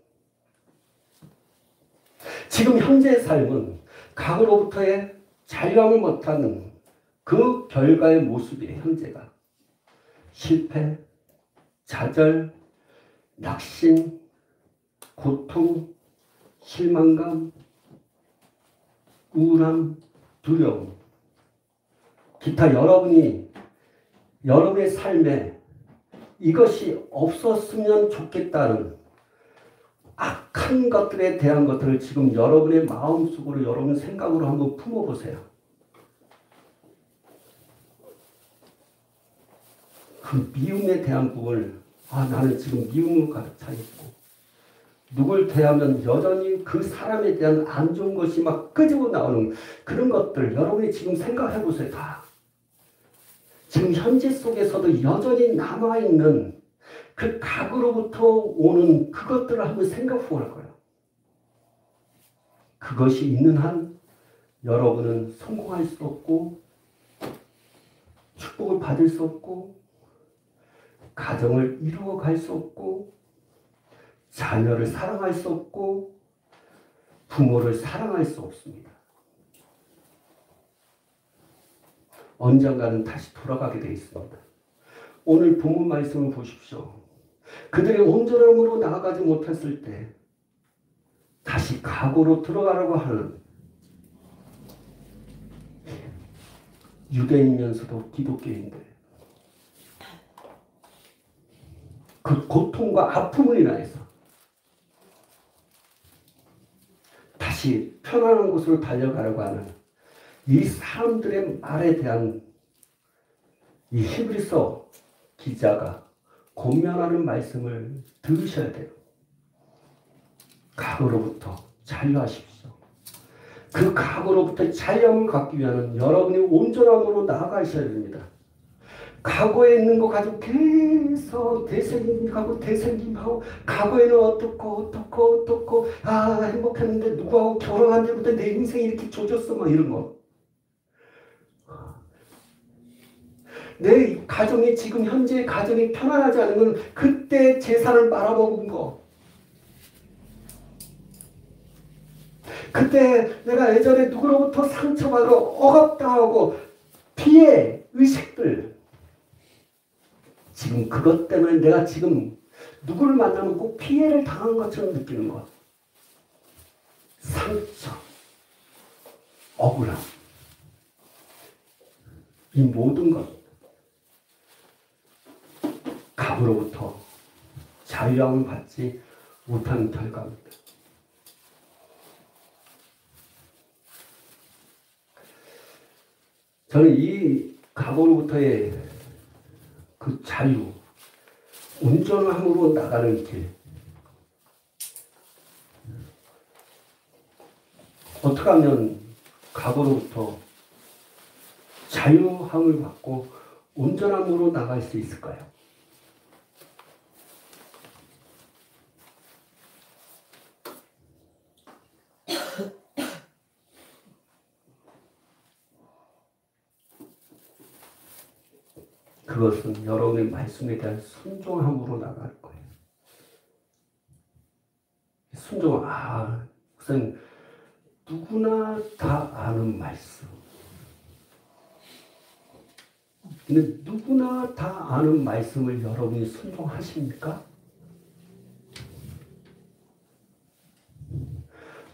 지금 현재의 삶은 과거로부터의 자유함을 못하는 그 결과의 모습이에요, 현재가. 실패, 좌절, 낙심, 고통, 실망감, 우울함, 두려움. 기타 여러분이 여러분의 삶에 이것이 없었으면 좋겠다는 악한 것들에 대한 것들을 지금 여러분의 마음속으로 여러분 생각으로 한번 품어보세요. 그 미움에 대한 부분을 아 나는 지금 미움으로 가득 차 있고 누굴 대하면 여전히 그 사람에 대한 안 좋은 것이 막 끄집어 나오는 그런 것들 여러분이 지금 생각해 보세요 다. 지금 현재 속에서도 여전히 남아있는 그 각으로부터 오는 그것들을 한번 생각해 볼 거예요. 그것이 있는 한 여러분은 성공할 수 없고 축복을 받을 수 없고 가정을 이루어 갈 수 없고 자녀를 사랑할 수 없고 부모를 사랑할 수 없습니다. 언젠가는 다시 돌아가게 되어 있습니다. 오늘 본문 말씀을 보십시오. 그들이 온전함으로 나아가지 못했을 때 다시 각오로 들어가라고 하는 유대인면서도 기독교인들. 그 고통과 아픔을 인하여서 다시 편안한 곳으로 달려가려고 하는 이 사람들의 말에 대한 이 히브리서 기자가 공면하는 말씀을 들으셔야 돼요. 각오로부터 자유하십시오. 그 각오로부터 자유함을 갖기 위한 여러분이 온전함으로 나아가셔야 됩니다. 과거에 있는 거 가지고 계속 대생김하고 대생김하고 과거에는 어떻고 어떻고 어떻고 아 행복했는데 누구하고 결혼한 데부터 내 인생이 이렇게 조졌어 막 이런 거 내 가정이 지금 현재 가정이 편안하지 않은 건 그때 재산을 말아먹은 거. 그때 내가 예전에 누구로부터 상처받아 억압당하고 피해 의식들. 지금 그것 때문에 내가 지금 누구를 만나면 꼭 피해를 당한 것처럼 느끼는 것. 상처, 억울함. 이 모든 것. 갑으로부터 자유함을 받지 못하는 결과입니다. 저는 이 각오로부터의 그 자유, 운전함으로 나가는 길, 어떻게 하면 각오로부터 자유함을 받고 온전함으로 나갈 수 있을까요? 그것은 여러분의 말씀에 대한 순종함으로 나갈 거예요. 순종, 아, 우선 누구나 다 아는 말씀. 근데 누구나 다 아는 말씀을 여러분이 순종하십니까?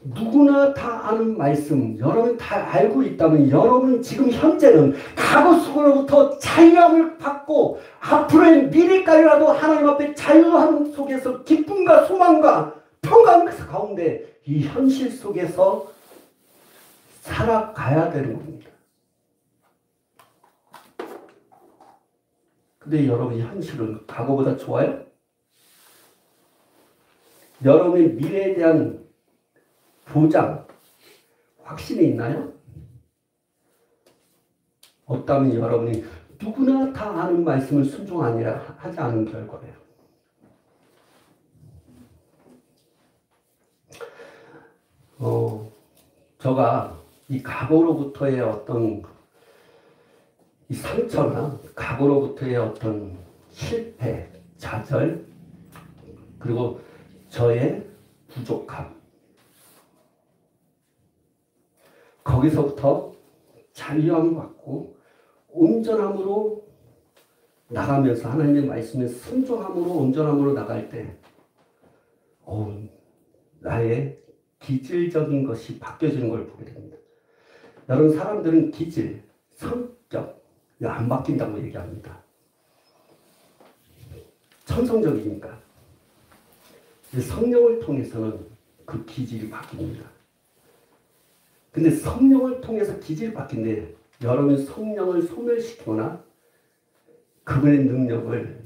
누구나 다 아는 말씀, 여러분 다 알고 있다면 여러분 지금 현재는 과거 속으로부터 자유함을 받고 앞으로의 미래까지라도 하나님 앞에 자유함 속에서 기쁨과 소망과 평강 가운데 이 현실 속에서 살아가야 되는 겁니다. 근데 여러분이 현실은 과거보다 좋아요? 여러분의 미래에 대한 보장, 확신이 있나요? 없다면 여러분이 누구나 다 아는 말씀을 순종하니라 하지 않은 결과예요. 어, 저가 이 과거로부터의 어떤 이 상처나 과거로부터의 어떤 실패, 좌절, 그리고 저의 부족함, 거기서부터 자유함을 받고 온전함으로 나가면서 하나님의 말씀에 순종함으로 온전함으로 나갈 때 어, 나의 기질적인 것이 바뀌어지는 걸 보게 됩니다. 여러분 사람들은 기질, 성격 안 바뀐다고 얘기합니다. 천성적이니까 성령을 통해서는 그 기질이 바뀝니다. 근데 성령을 통해서 기질이 바뀐데 여러분 성령을 소멸시키거나 그분의 능력을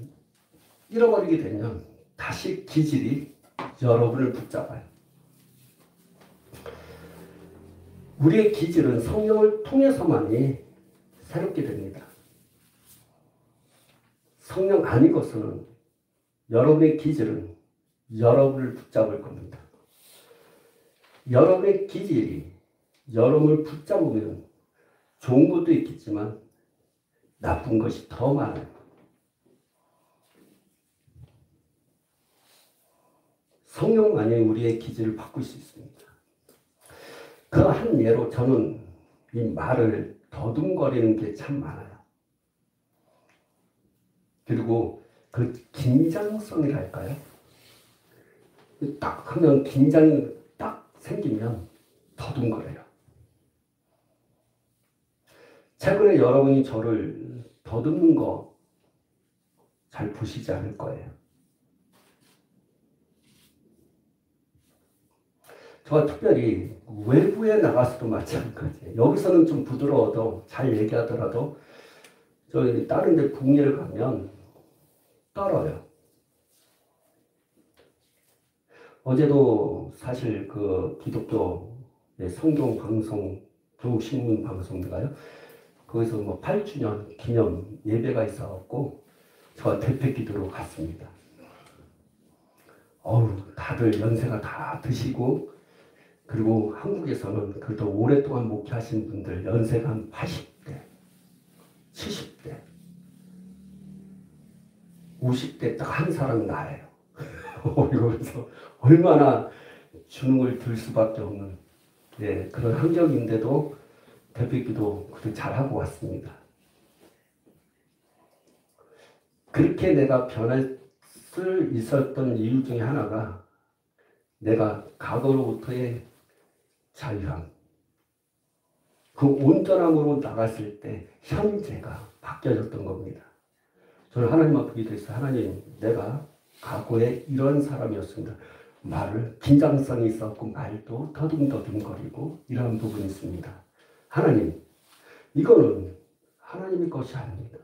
잃어버리게 되면 다시 기질이 여러분을 붙잡아요. 우리의 기질은 성령을 통해서만이 새롭게 됩니다. 성령 아니고서는 여러분의 기질은 여러분을 붙잡을 겁니다. 여러분의 기질이 여러분을 붙잡으면 좋은 것도 있겠지만 나쁜 것이 더 많아요. 성령만이 우리의 기질을 바꿀 수 있습니다. 그 한 예로 저는 이 말을 더듬거리는 게 참 많아요. 그리고 그 긴장성이랄까요? 딱 하면 긴장이 딱 생기면 더듬거려요. 최근에 여러분이 저를 더듬는 거 잘 보시지 않을 거예요. 저가 특별히 외부에 나가서도 마찬가지예요. 여기서는 좀 부드러워도 잘 얘기하더라도 저희 다른 데 북미를 가면 떨어요. 어제도 사실 그 기독교 성경 방송, 교육신문 방송인가요? 거기서 뭐 8주년 기념 예배가 있어갖고 저 대표 기도로 갔습니다. 어우, 다들 연세가 다 드시고, 그리고 한국에서는 그래도 오랫동안 목회하신 분들 연세가 한 80대, 70대, 50대 딱 한 사람 나예요. 이러면서 얼마나 걸들 수밖에 없는 예, 그런 환경인데도 대표기도 그렇게 잘하고 왔습니다. 그렇게 내가 변할 수 있었던 이유 중에 하나가 내가 과거로부터의 자유함, 그 온전함으로 나갔을 때 현재가 바뀌어졌던 겁니다. 저는 하나님 앞에 기도했어요. 하나님, 내가 과거에 이런 사람이었습니다. 말을 긴장성이 있었고 말도 더듬더듬거리고 이런 부분이 있습니다. 하나님, 이거는 하나님의 것이 아닙니다.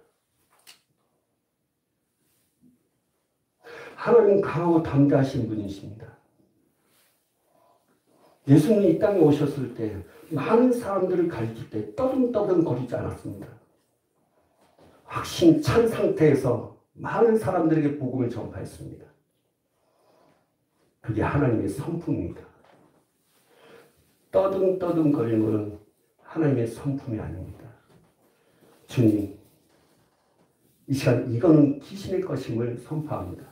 하나님 강하고 담대하신 분이십니다. 예수님이 이 땅에 오셨을 때 많은 사람들을 가르칠 때 떠듬떠듬 거리지 않았습니다. 확신 찬 상태에서 많은 사람들에게 복음을 전파했습니다. 그게 하나님의 성품입니다. 떠듬떠듬 거리는 하나님의 성품이 아닙니다. 주님, 이 시간 이거는 귀신의 것임을 선포합니다.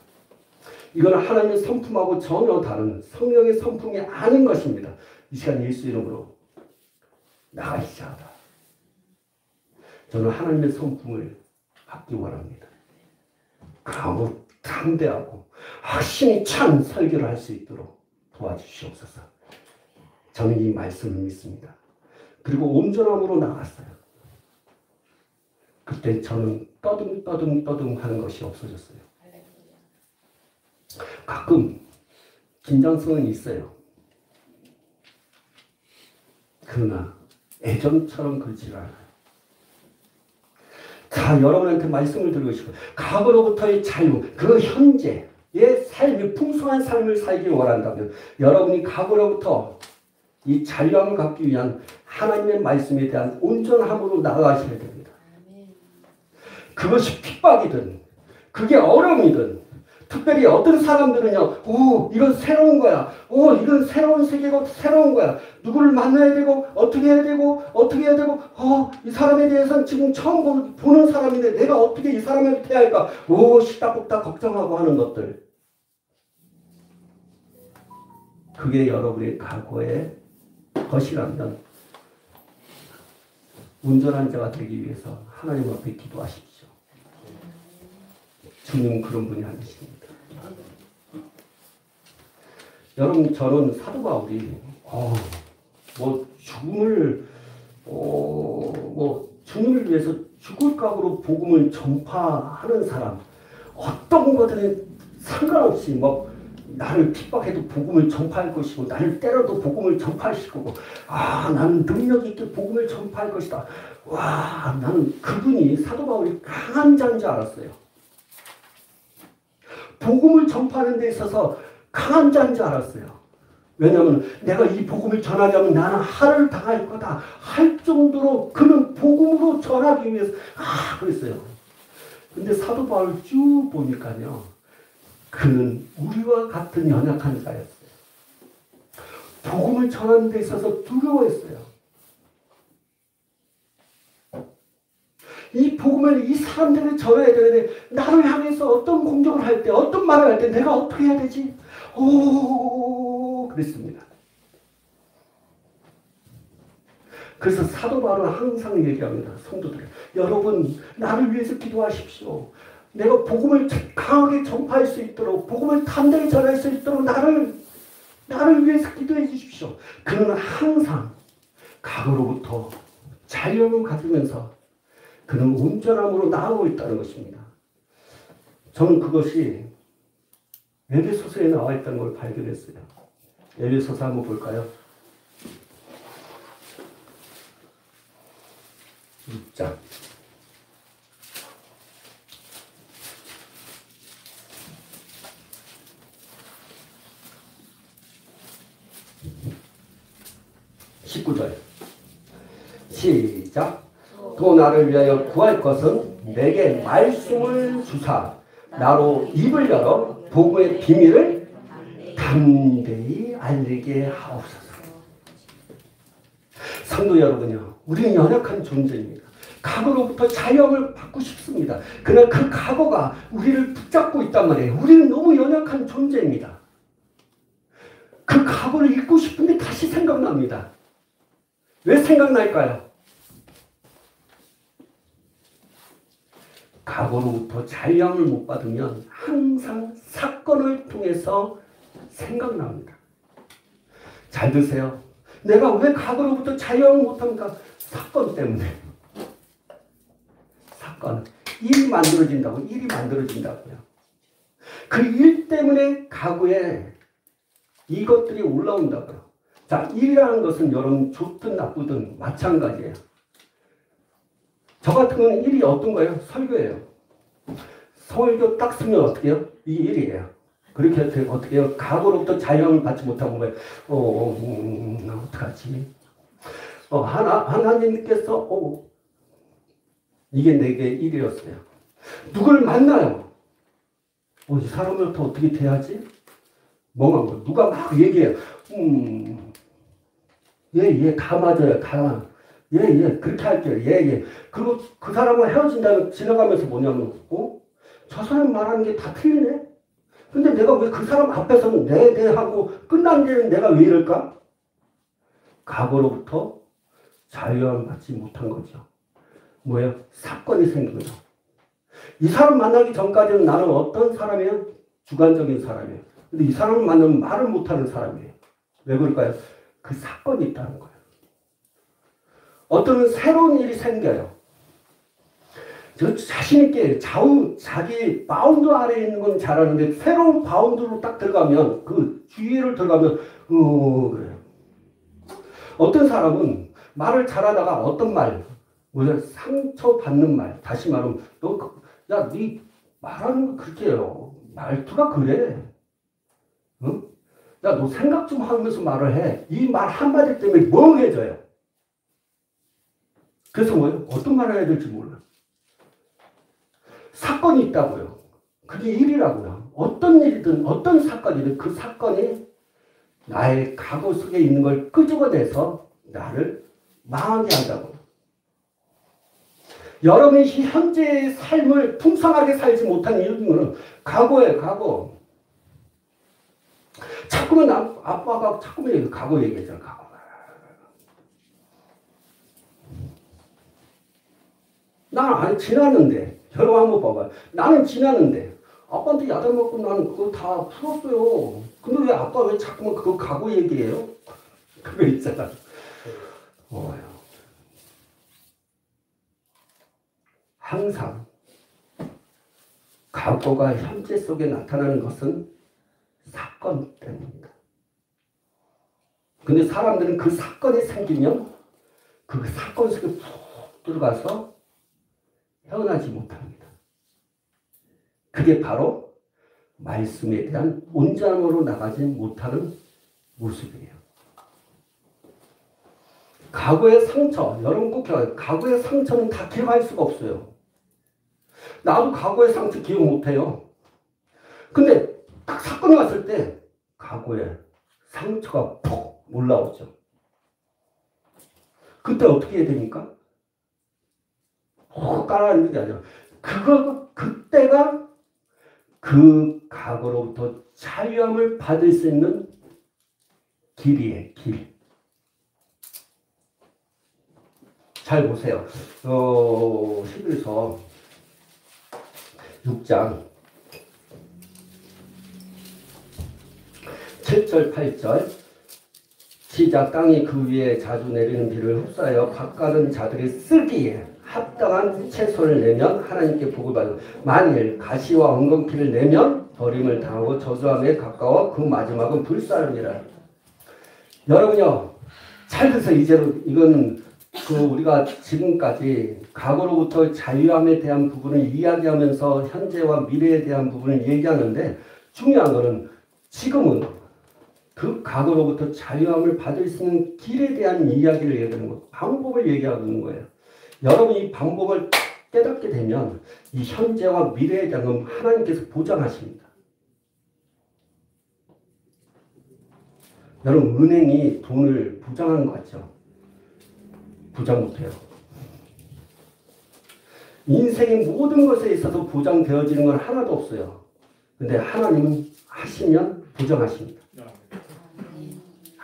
이거는 하나님의 성품하고 전혀 다른 성령의 성품이 아닌 것입니다. 이 시간 예수 이름으로 나가시자 저는 하나님의 성품을 받기 원합니다. 강우 담대하고 확신이 찬 설교를 할 수 있도록 도와주시옵소서. 저는 이 말씀을 믿습니다. 그리고 온전함으로 나갔어요. 그때 저는 떠듬 떠듬 떠듬 하는 것이 없어졌어요. 가끔 긴장성은 있어요. 그러나 애전처럼 그러지 않아요. 자, 여러분한테 말씀을 드리고 싶어요. 과거로부터의 자유, 그 현재의 삶이 풍성한 삶을 살기 원한다면 여러분이 과거로부터 이 자유함을 갖기 위한 하나님의 말씀에 대한 온전함으로 나아가셔야 됩니다. 그것이 핍박이든 그게 어려움이든 특별히 어떤 사람들은요, 오, 이건 새로운 거야. 오, 이건 새로운 세계가 새로운 거야. 누구를 만나야 되고, 어떻게 해야 되고, 어떻게 해야 되고, 어, 이 사람에 대해서는 지금 처음 보는 사람인데 내가 어떻게 이 사람을 대할까? 오, 시다복다 걱정하고 하는 것들. 그게 여러분의 과거의 것이라면, 운전한 자가 되기 위해서 하나님 앞에 기도하십시오. 주님 그런 분이 아니십니다. 여러분 저는 사도 바울이 어, 뭐 죽음을 어, 뭐 주님을 위해서 죽을 각오로 복음을 전파하는 사람 어떤 것들에 상관없이 뭐 나를 핍박해도 복음을 전파할 것이고 나를 때려도 복음을 전파할 것이고 아 나는 능력 있게 복음을 전파할 것이다. 와 나는 그분이 사도 바울이 강한 자인 줄 알았어요. 복음을 전파하는 데 있어서 강한 자인 줄 알았어요. 왜냐하면 내가 이 복음을 전하지 않으면 나는 하를 당할 거다 할 정도로 그는 복음으로 전하기 위해서 아 그랬어요. 근데 사도 바울 쭉 보니까요. 그는 우리와 같은 연약한 자였어요. 복음을 전하는 데 있어서 두려워했어요. 이 복음을 이 사람들에 전해야 되는데 나를 향해서 어떤 공격을 할 때, 어떤 말을 할 때 내가 어떻게 해야 되지? 오, 그랬습니다. 그래서 사도 바울은 항상 얘기합니다. 성도들 여러분 나를 위해서 기도하십시오. 내가 복음을 강하게 전파할 수 있도록 복음을 담대히 전할 수 있도록 나를 나를 위해서 기도해 주십시오. 그는 항상 과거로부터 자유를 가지면서 그는 온전함으로 나아오고 있다는 것입니다. 저는 그것이 에베소서에 나와 있다는 걸 발견했어요. 에베소서 한번 볼까요? 6장. (19절) 시작 또 나를 위하여 구할 것은 내게 말씀을 주사 나로 입을 열어 복음의 비밀을 담대히 알리게 하옵소서. 성도 여러분요, 우리는 연약한 존재입니다. 과거로부터 자유함을 받고 싶습니다. 그러나 그 과거가 우리를 붙잡고 있단 말이에요. 우리는 너무 연약한 존재입니다. 그 과거를 잊고 싶은데 다시 생각납니다. 왜 생각날까요? 과거로부터 자유함을 못 받으면 항상 사건을 통해서 생각납니다. 잘 드세요. 내가 왜 과거로부터 자유함을 못합니까? 사건 때문에. 사건. 일이 만들어진다고, 일이 만들어진다고요. 그 일 때문에 과거에 이것들이 올라온다고요. 자, 일이라는 것은 여러분 좋든 나쁘든 마찬가지예요. 저 같은 경우는 일이 어떤 거예요? 설교예요. 설교 딱 쓰면 어떻게 해요? 이게 일이에요. 그렇게 어떻게 해요? 과거로부터 자유함을 받지 못하고 왜, 어, 어, 음, 음, 어떡하지? 어, 하나, 하나님께서, 어, 이게 내게 일이었어요. 누굴 만나요? 어, 이 사람을 더 어떻게 대하지? 멍한 거. 누가 막 얘기해요. 음, 예, 예, 다 맞아요. 다. 예, 예, 그렇게 할게요. 예, 예. 그리고 그 사람과 헤어진 다음에 지나가면서 뭐냐면, 어? 저 사람 말하는 게 다 틀리네? 근데 내가 왜 그 사람 앞에서는 네, 네 하고 끝난 데는 내가 왜 이럴까? 과거로부터 자유함 받지 못한 거죠. 뭐예요? 사건이 생긴 거죠. 이 사람 만나기 전까지는 나는 어떤 사람이에요? 주관적인 사람이에요. 근데 이 사람을 만나면 말을 못하는 사람이에요. 왜 그럴까요? 그 사건이 있다는 거예요. 어떤 새로운 일이 생겨요. 저 자신있게 좌우, 자기 bound 아래에 있는 건 잘하는데 새로운 bound로 딱 들어가면 그 주위를 들어가면 어 그래요. 어떤 사람은 말을 잘하다가 어떤 말, 뭐냐 상처받는 말, 다시 말하면 너야네 말하는 거 그렇게 해요. 말투가 그래. 응? 야, 너 생각 좀 하면서 말을 해. 이 말 한마디 때문에 멍해져요. 그래서 뭐예요? 어떤 말을 해야 될지 몰라. 사건이 있다고요. 그게 일이라고요. 어떤 일이든 어떤 사건이든 그 사건이 나의 과거 속에 있는 걸 끄집어내서 나를 망하게 한다고. 여러분이 현재의 삶을 풍성하게 살지 못한 이유는 과거예요, 과거. 자꾸만 아빠가 자꾸만 과거 얘기했잖아, 과거. 나는 지났는데 여러분 한번 봐봐요. 나는 지났는데 아빠한테 야단 맞고 나는 그거 다 풀었어요. 근데 왜 아빠 왜 자꾸만 그거 과거 얘기해요? 그거 있잖아. 어, 항상 과거가 현재 속에 나타나는 것은 사건 때문입니다. 근데 사람들은 그 사건이 생기면 그 사건 속에 푹 들어가서 헤어나지 못합니다. 그게 바로 말씀에 대한 온전함으로 나가지 못하는 모습이에요. 과거의 상처, 여러분 꼭 기억해요. 과거의 상처는 다 기억할 수가 없어요. 나도 과거의 상처 기억 못해요. 근데 딱 사건이 왔을 때 과거의 상처가 푹 올라오죠. 그때 어떻게 해야 됩니까? 푹 깔아앉는 게 아니라 그거 그때가 그 과거로부터 자유함을 받을 수 있는 길이에요. 길. 잘 보세요. 어, 11서 6장 7절 8절. 시작 땅이 그 위에 자주 내리는 비를 흡수하여 밭가른 자들이 쓰기에 합당한 채소를 내면 하나님께 복을 받는 만일 가시와 엉겅퀴를 내면 버림을 당하고 저주함에 가까워 그 마지막은 불사름이라. 여러분요 잘 드세요. 이제로 이건 그 우리가 지금까지 과거로부터 자유함에 대한 부분을 이야기하면서 현재와 미래에 대한 부분을 얘기하는데 중요한 것은 지금은 그 과거로부터 자유함을 받을 수 있는 길에 대한 이야기를 얘기하는 거, 방법을 얘기하고 있는 거예요. 여러분이 이 방법을 깨닫게 되면 이 현재와 미래에 대한 건 하나님께서 보장하십니다. 여러분 은행이 돈을 보장하는 것 같죠? 보장 못해요. 인생의 모든 것에 있어서 보장되어지는 건 하나도 없어요. 근데 하나님은 하시면 보장하십니다.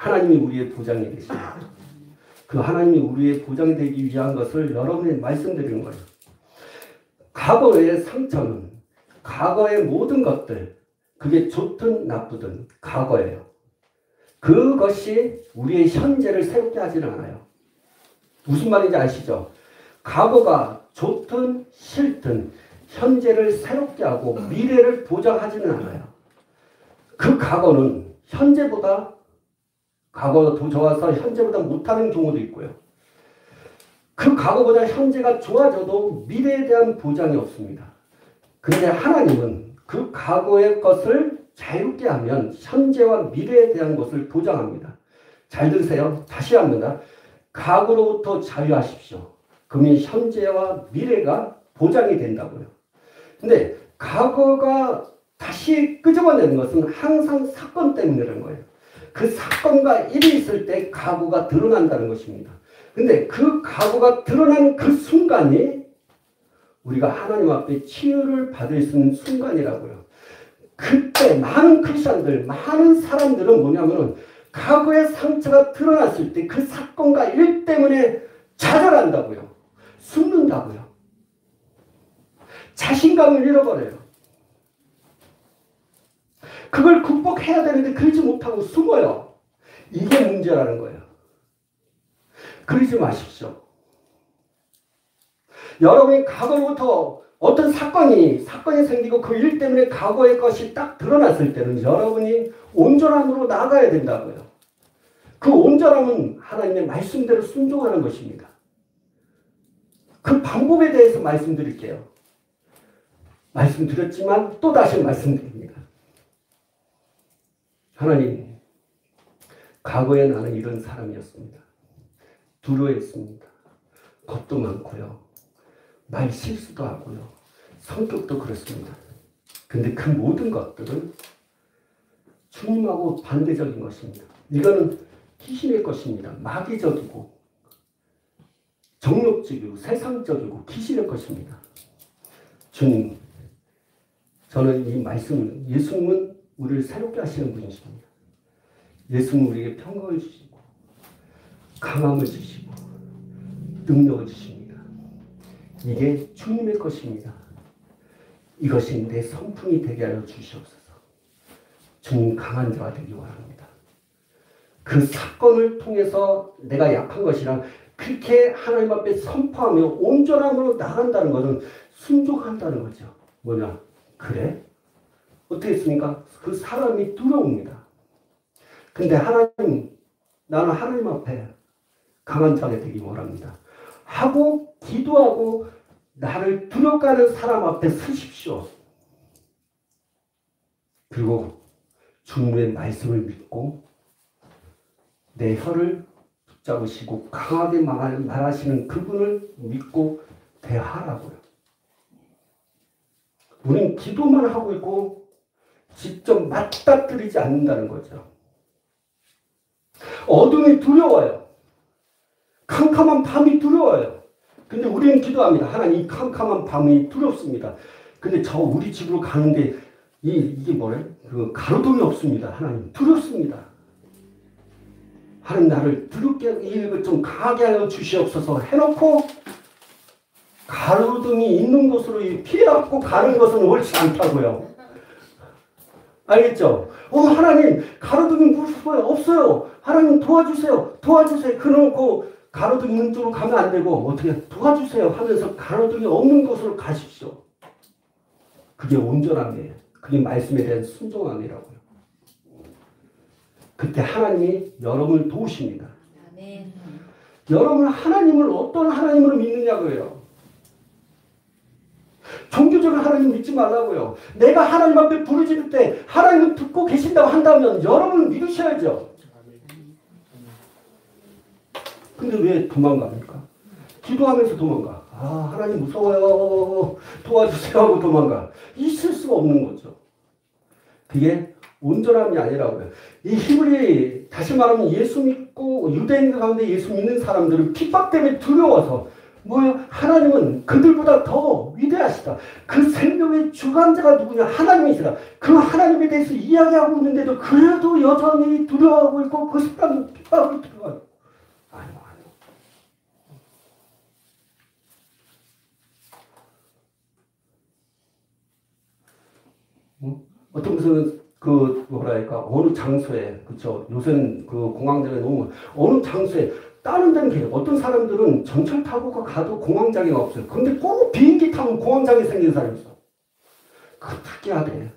하나님이 우리의 보장이 되십니다. 그 하나님이 우리의 보장이 되기 위한 것을 여러분에 말씀드리는 거예요. 과거의 상처는 과거의 모든 것들, 그게 좋든 나쁘든 과거예요. 그것이 우리의 현재를 새롭게 하지는 않아요. 무슨 말인지 아시죠? 과거가 좋든 싫든 현재를 새롭게 하고 미래를 보장하지는 않아요. 그 과거는 현재보다 과거가 더 좋아서 현재보다 못하는 경우도 있고요. 그 과거보다 현재가 좋아져도 미래에 대한 보장이 없습니다. 그런데 하나님은 그 과거의 것을 자유롭게 하면 현재와 미래에 대한 것을 보장합니다. 잘 들으세요. 다시 합니다. 과거로부터 자유하십시오. 그러면 현재와 미래가 보장이 된다고요. 근데 과거가 다시 끄집어내는 것은 항상 사건 때문이라는 거예요. 그 사건과 일이 있을 때 과거가 드러난다는 것입니다. 근데 그 과거가 드러난 그 순간이 우리가 하나님 앞에 치유를 받을 수 있는 순간이라고요. 그때 많은 크리스천들, 많은 사람들은 뭐냐면은 과거의 상처가 드러났을 때 그 사건과 일 때문에 좌절한다고요. 숨는다고요. 자신감을 잃어버려요. 그걸 극복해야 되는데 그러지 못하고 숨어요. 이게 문제라는 거예요. 그러지 마십시오. 여러분이 과거로부터 어떤 사건이 사건이 생기고 그 일 때문에 과거의 것이 딱 드러났을 때는 여러분이 온전함으로 나가야 된다고요. 그 온전함은 하나님의 말씀대로 순종하는 것입니다. 그 방법에 대해서 말씀드릴게요. 말씀드렸지만 또 다시 말씀드립니다. 하나님, 과거에 나는 이런 사람이었습니다. 두려워했습니다. 겁도 많고요. 말 실수도 하고요. 성격도 그렇습니다. 근데 그 모든 것들은 주님하고 반대적인 것입니다. 이거는 귀신의 것입니다. 마귀적이고 정욕적이고 세상적이고 귀신의 것입니다. 주님, 저는 이 말씀을 예수님은 우리를 새롭게 하시는 분이십니다. 예수님은 우리에게 평강을 주시고 강함을 주시고 능력을 주십니다. 이게 주님의 것입니다. 이것이 내 성품이 되게 하여 주시옵소서. 주님 강한 자가 되기 원합니다. 그 사건을 통해서 내가 약한 것이라 그렇게 하나님 앞에 선포하며 온전함으로 나간다는 것은 순종한다는 거죠. 뭐냐? 그래? 어떻게 했습니까? 그 사람이 두려웁니다. 근데 하나님, 나는 하나님 앞에 강한 자가 되기 원합니다. 하고 기도하고 나를 두려워하는 사람 앞에 서십시오. 그리고 주님의 말씀을 믿고 내 혀를 붙잡으시고 강하게 말하시는 그분을 믿고 대하라고요. 우린 기도만 하고 있고 직접 맞닥뜨리지 않는다는 거죠. 어둠이 두려워요. 캄캄한 밤이 두려워요. 근데 우리는 기도합니다. 하나님 이 캄캄한 밤이 두렵습니다. 근데 저 우리 집으로 가는데 이, 이게 뭐래? 그 가로등이 없습니다. 하나님 두렵습니다. 하나님 나를 두렵게 이걸 좀 강하게 하여 주시옵소서 해놓고 가로등이 있는 곳으로 피해갖고 가는 것은 옳지 않다고요. 알겠죠? 어, 하나님, 가로등이 무서워요. 없어요. 하나님 도와주세요. 도와주세요. 그놓고 가로등 있는 쪽으로 가면 안 되고, 어떻게 도와주세요 하면서 가로등이 없는 곳으로 가십시오. 그게 온전함이에요. 그게 말씀에 대한 순종함이라고요. 그때 하나님이 여러분을 도우십니다. 여러분 하나님을 어떤 하나님으로 믿느냐고요. 종교적인 하나님 믿지 말라고요. 내가 하나님 앞에 부르짖을 때 하나님을 듣고 계신다고 한다면 여러분 믿으셔야죠. 근데 왜 도망갑니까? 기도하면서 도망가. 아, 하나님 무서워요. 도와주세요 하고 도망가. 있을 수가 없는 거죠. 그게 온전함이 아니라고요. 이 히브리, 다시 말하면 예수 믿고 유대인들 가운데 예수 믿는 사람들은 핍박 때문에 두려워서 뭐요? 하나님은 그들보다 더 위대하시다. 그 생명의 주관자가 누구냐? 하나님이시다. 그 하나님에 대해서 이야기하고 있는데도 그래도 여전히 두려워하고 있고 그 습관 핍박을 들어가요. 아니요, 아니요. 응? 어떤 것은 그 뭐랄까 어느 장소에 그렇죠 요새는 그 공항들에 너무 어느 장소에 다른 데는 게 어떤 사람들은 전철 타고 가도 공황장애가 없어요. 근데 꼭 비행기 타면 공황장애 생긴 사람이 있어. 그거 특이하대.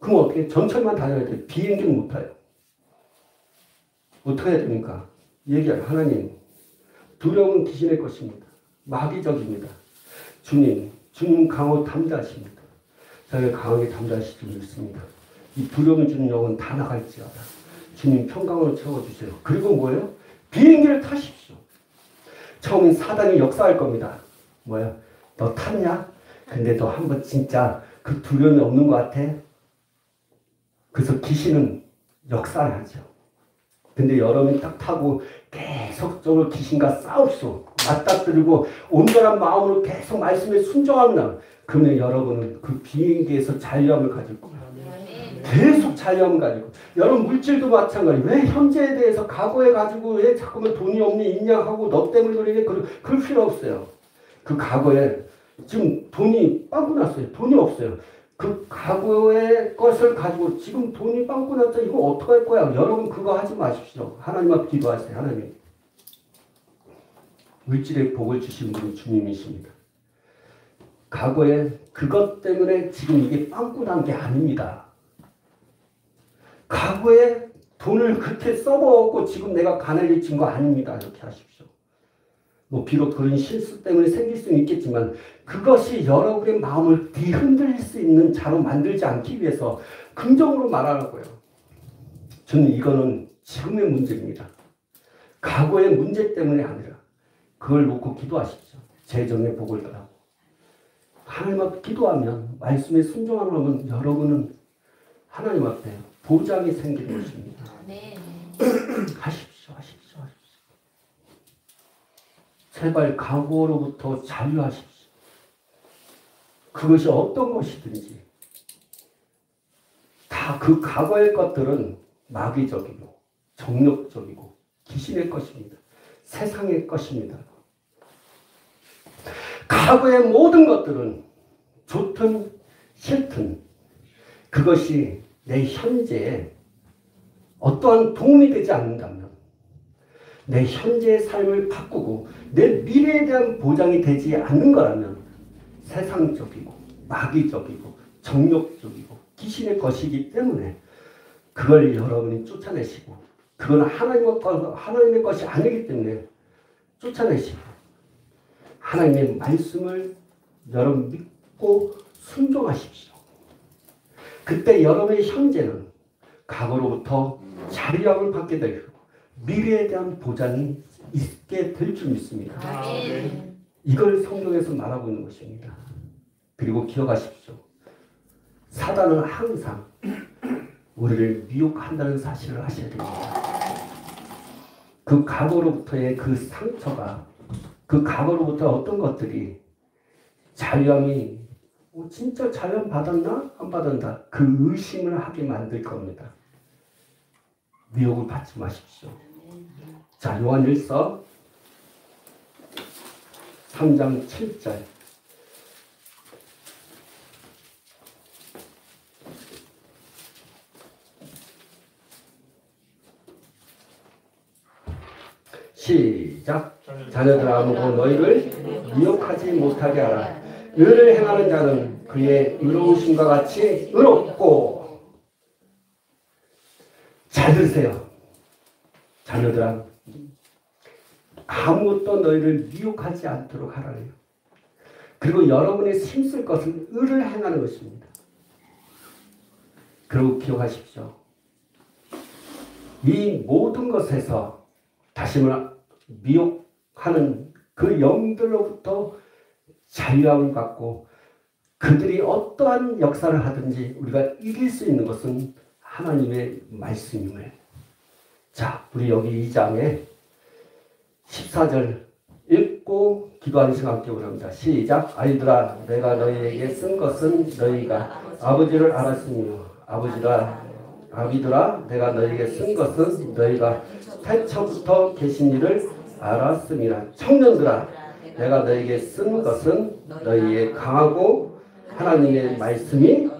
그럼 어떻게 전철만 다녀야 돼? 비행기는 못 타요. 어떻게 해야 됩니까? 얘기할 하나님 두려움은 귀신의 것입니다. 마귀적입니다. 주님, 주님 강호 담대하십니다. 저희가 강하게 줄 믿습니다. 이 두려움을 주는 영은 다 나갈지어다. 주님 평강으로 채워주세요. 그리고 뭐예요? 비행기를 타십시오. 처음엔 사단이 역사할 겁니다. 뭐야? 너 탔냐? 근데 너 한번 진짜 그 두려움이 없는 것 같아? 그래서 귀신은 역사를 하죠. 근데 여러분이 딱 타고 계속적으로 귀신과 싸웁소. 맞닥뜨리고 온전한 마음으로 계속 말씀에 순종하면 그러면 여러분은 그 비행기에서 자유함을 가질 겁니다. 계속 자유함 가지고 여러분 물질도 마찬가지 왜 현재에 대해서 과거에 가지고 왜 자꾸만 돈이 없니 있냐 하고 너 때문에 그러니 그럴 필요 없어요 그 과거에 지금 돈이 빵꾸 났어요. 돈이 없어요. 그 과거의 것을 가지고 지금 돈이 빵꾸 났다. 이거 어떡할 거야? 여러분 그거 하지 마십시오. 하나님 앞 기도하세요. 하나님. 물질의 복을 주신 분은 주님이십니다. 과거에 그것 때문에 지금 이게 빵꾸 난 게 아닙니다. 과거에 돈을 그렇게 써먹었고 지금 내가 가난해진 거 아닙니다. 이렇게 하십시오. 뭐 비록 그런 실수 때문에 생길 수는 있겠지만 그것이 여러분의 마음을 뒤흔들릴 수 있는 자로 만들지 않기 위해서 긍정으로 말하라고요. 저는 이거는 지금의 문제입니다. 과거의 문제 때문에 아니라 그걸 놓고 기도하십시오. 재정의 복을 달라고. 하나님 앞에 기도하면 말씀에 순종하면 여러분은 하나님 앞에 보장이 생기는 것입니다. 네. 하십시오, 하십시오, 하십시오. 제발 과거로부터 자유하십시오. 그것이 어떤 것이든지 다 그 과거의 것들은 마귀적이고 정력적이고 귀신의 것입니다. 세상의 것입니다. 과거의 모든 것들은 좋든 싫든 그것이 내 현재에 어떠한 도움이 되지 않는다면 내 현재의 삶을 바꾸고 내 미래에 대한 보장이 되지 않는 거라면 세상적이고 마귀적이고 정욕적이고 귀신의 것이기 때문에 그걸 여러분이 쫓아내시고 그건 하나님의, 것, 하나님의 것이 아니기 때문에 쫓아내시고 하나님의 말씀을 여러분 믿고 순종하십시오. 그때 여러분의 현재는 과거로부터 자리함을 받게 되고 미래에 대한 보장이 있게 될 줄 믿습니다. 아멘. 이걸 성경에서 말하고 있는 것입니다. 그리고 기억하십시오. 사단은 항상 우리를 미혹한다는 사실을 아셔야 됩니다. 그 과거로부터의 그 상처가 그 과거로부터 어떤 것들이 자유함이 어, 진짜 자유함 받았나? 안 받았나? 그 의심을 하게 만들 겁니다. 미혹을 받지 마십시오. 자, 요한일서 3장 7절. 시작. 자녀들아 아무도 너희를 미혹하지 못하게 하라. 의를 행하는 자는 그의 의로우심과 같이 의롭고 잘 들으세요. 자녀들아 아무것도 너희를 미혹하지 않도록 하라네요. 그리고 여러분이 힘쓸 것은 의를 행하는 것입니다. 그리고 기억하십시오. 이 모든 것에서 다시 말하 미혹하는 그 영들로부터 자유함을 갖고 그들이 어떠한 역사를 하든지 우리가 이길 수 있는 것은 하나님의 말씀임을. 자, 우리 여기 2장에 14절 읽고 기도하는 시간 함께 보랍니다. 시작. 아이들아, 내가 너희에게 쓴 것은 너희가 아버지를 알았으며 아버지라 아비들아, 내가 너희에게 쓴 것은 너희가 태초부터 계신 일을 알았음이라. 청년들아, 내가 너희에게 쓴 것은 너희의 강하고 하나님의 말씀이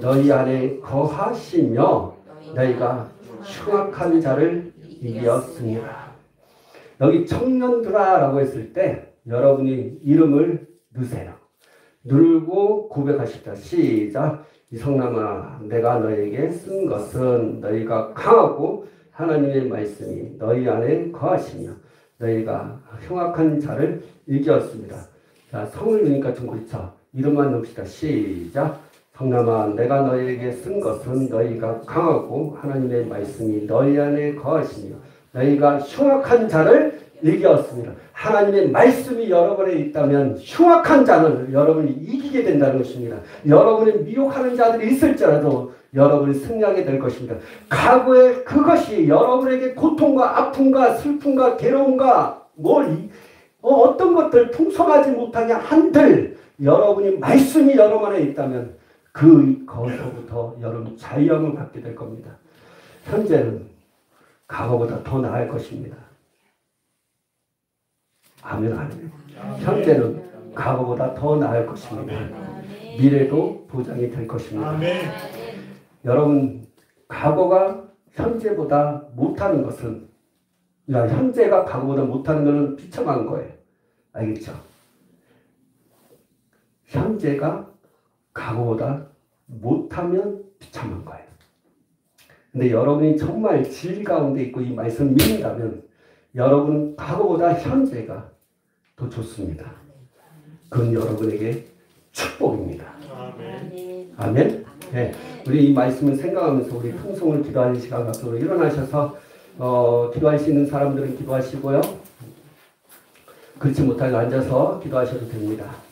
너희 안에 거하시며 너희가 흉악한 자를 이겼습니다. 여기 청년들아라고 했을 때 여러분이 이름을 넣으세요. 누르고 고백하십니다. 시작. 이 성남아, 내가 너에게 쓴 것은 너희가 강하고 하나님의 말씀이 너희 안에 거하시며 너희가 흉악한 자를 이겼습니다. 자, 성을 넣으니까 좀 그렇죠. 이름만 넣읍시다. 시작. 성남아, 내가 너희에게 쓴 것은 너희가 강하고 하나님의 말씀이 너희 안에 거하시며 너희가 흉악한 자를 이겼습니다. 하나님의 말씀이 여러분에 있다면 흉악한 자는 여러분이 이기게 된다는 것입니다. 여러분이 미혹하는 자들이 있을지라도 여러분이 승리하게 될 것입니다. 과거에 그것이 여러분에게 고통과 아픔과 슬픔과 괴로움과 뭘 어, 어떤 것들 풍성하지 못하게 한들 여러분이 말씀이 여러분 안에 있다면 그 거기서부터 여러분 자유함을 받게 될 겁니다. 현재는 과거보다 더 나을 것입니다. 아멘 아멘. 현재는 과거보다 더 나을 것입니다. 미래도 보장이 될 것입니다. 아멘. 여러분 과거가 현재보다 못하는 것은 야, 현재가 과거보다 못하는 것은 비참한 거예요. 알겠죠? 현재가 과거보다 못하면 비참한 거예요. 근데 여러분이 정말 질 가운데 있고 이 말씀을 믿는다면 여러분 과거보다 현재가 더 좋습니다. 그건 여러분에게 축복입니다. 아멘. 아멘. 네. 우리 이 말씀을 생각하면서 우리 풍성을 기도하는 시간 갖도록 일어나셔서 어, 기도할 수 있는 사람들은 기도하시고요. 그렇지 못하게 앉아서 기도하셔도 됩니다.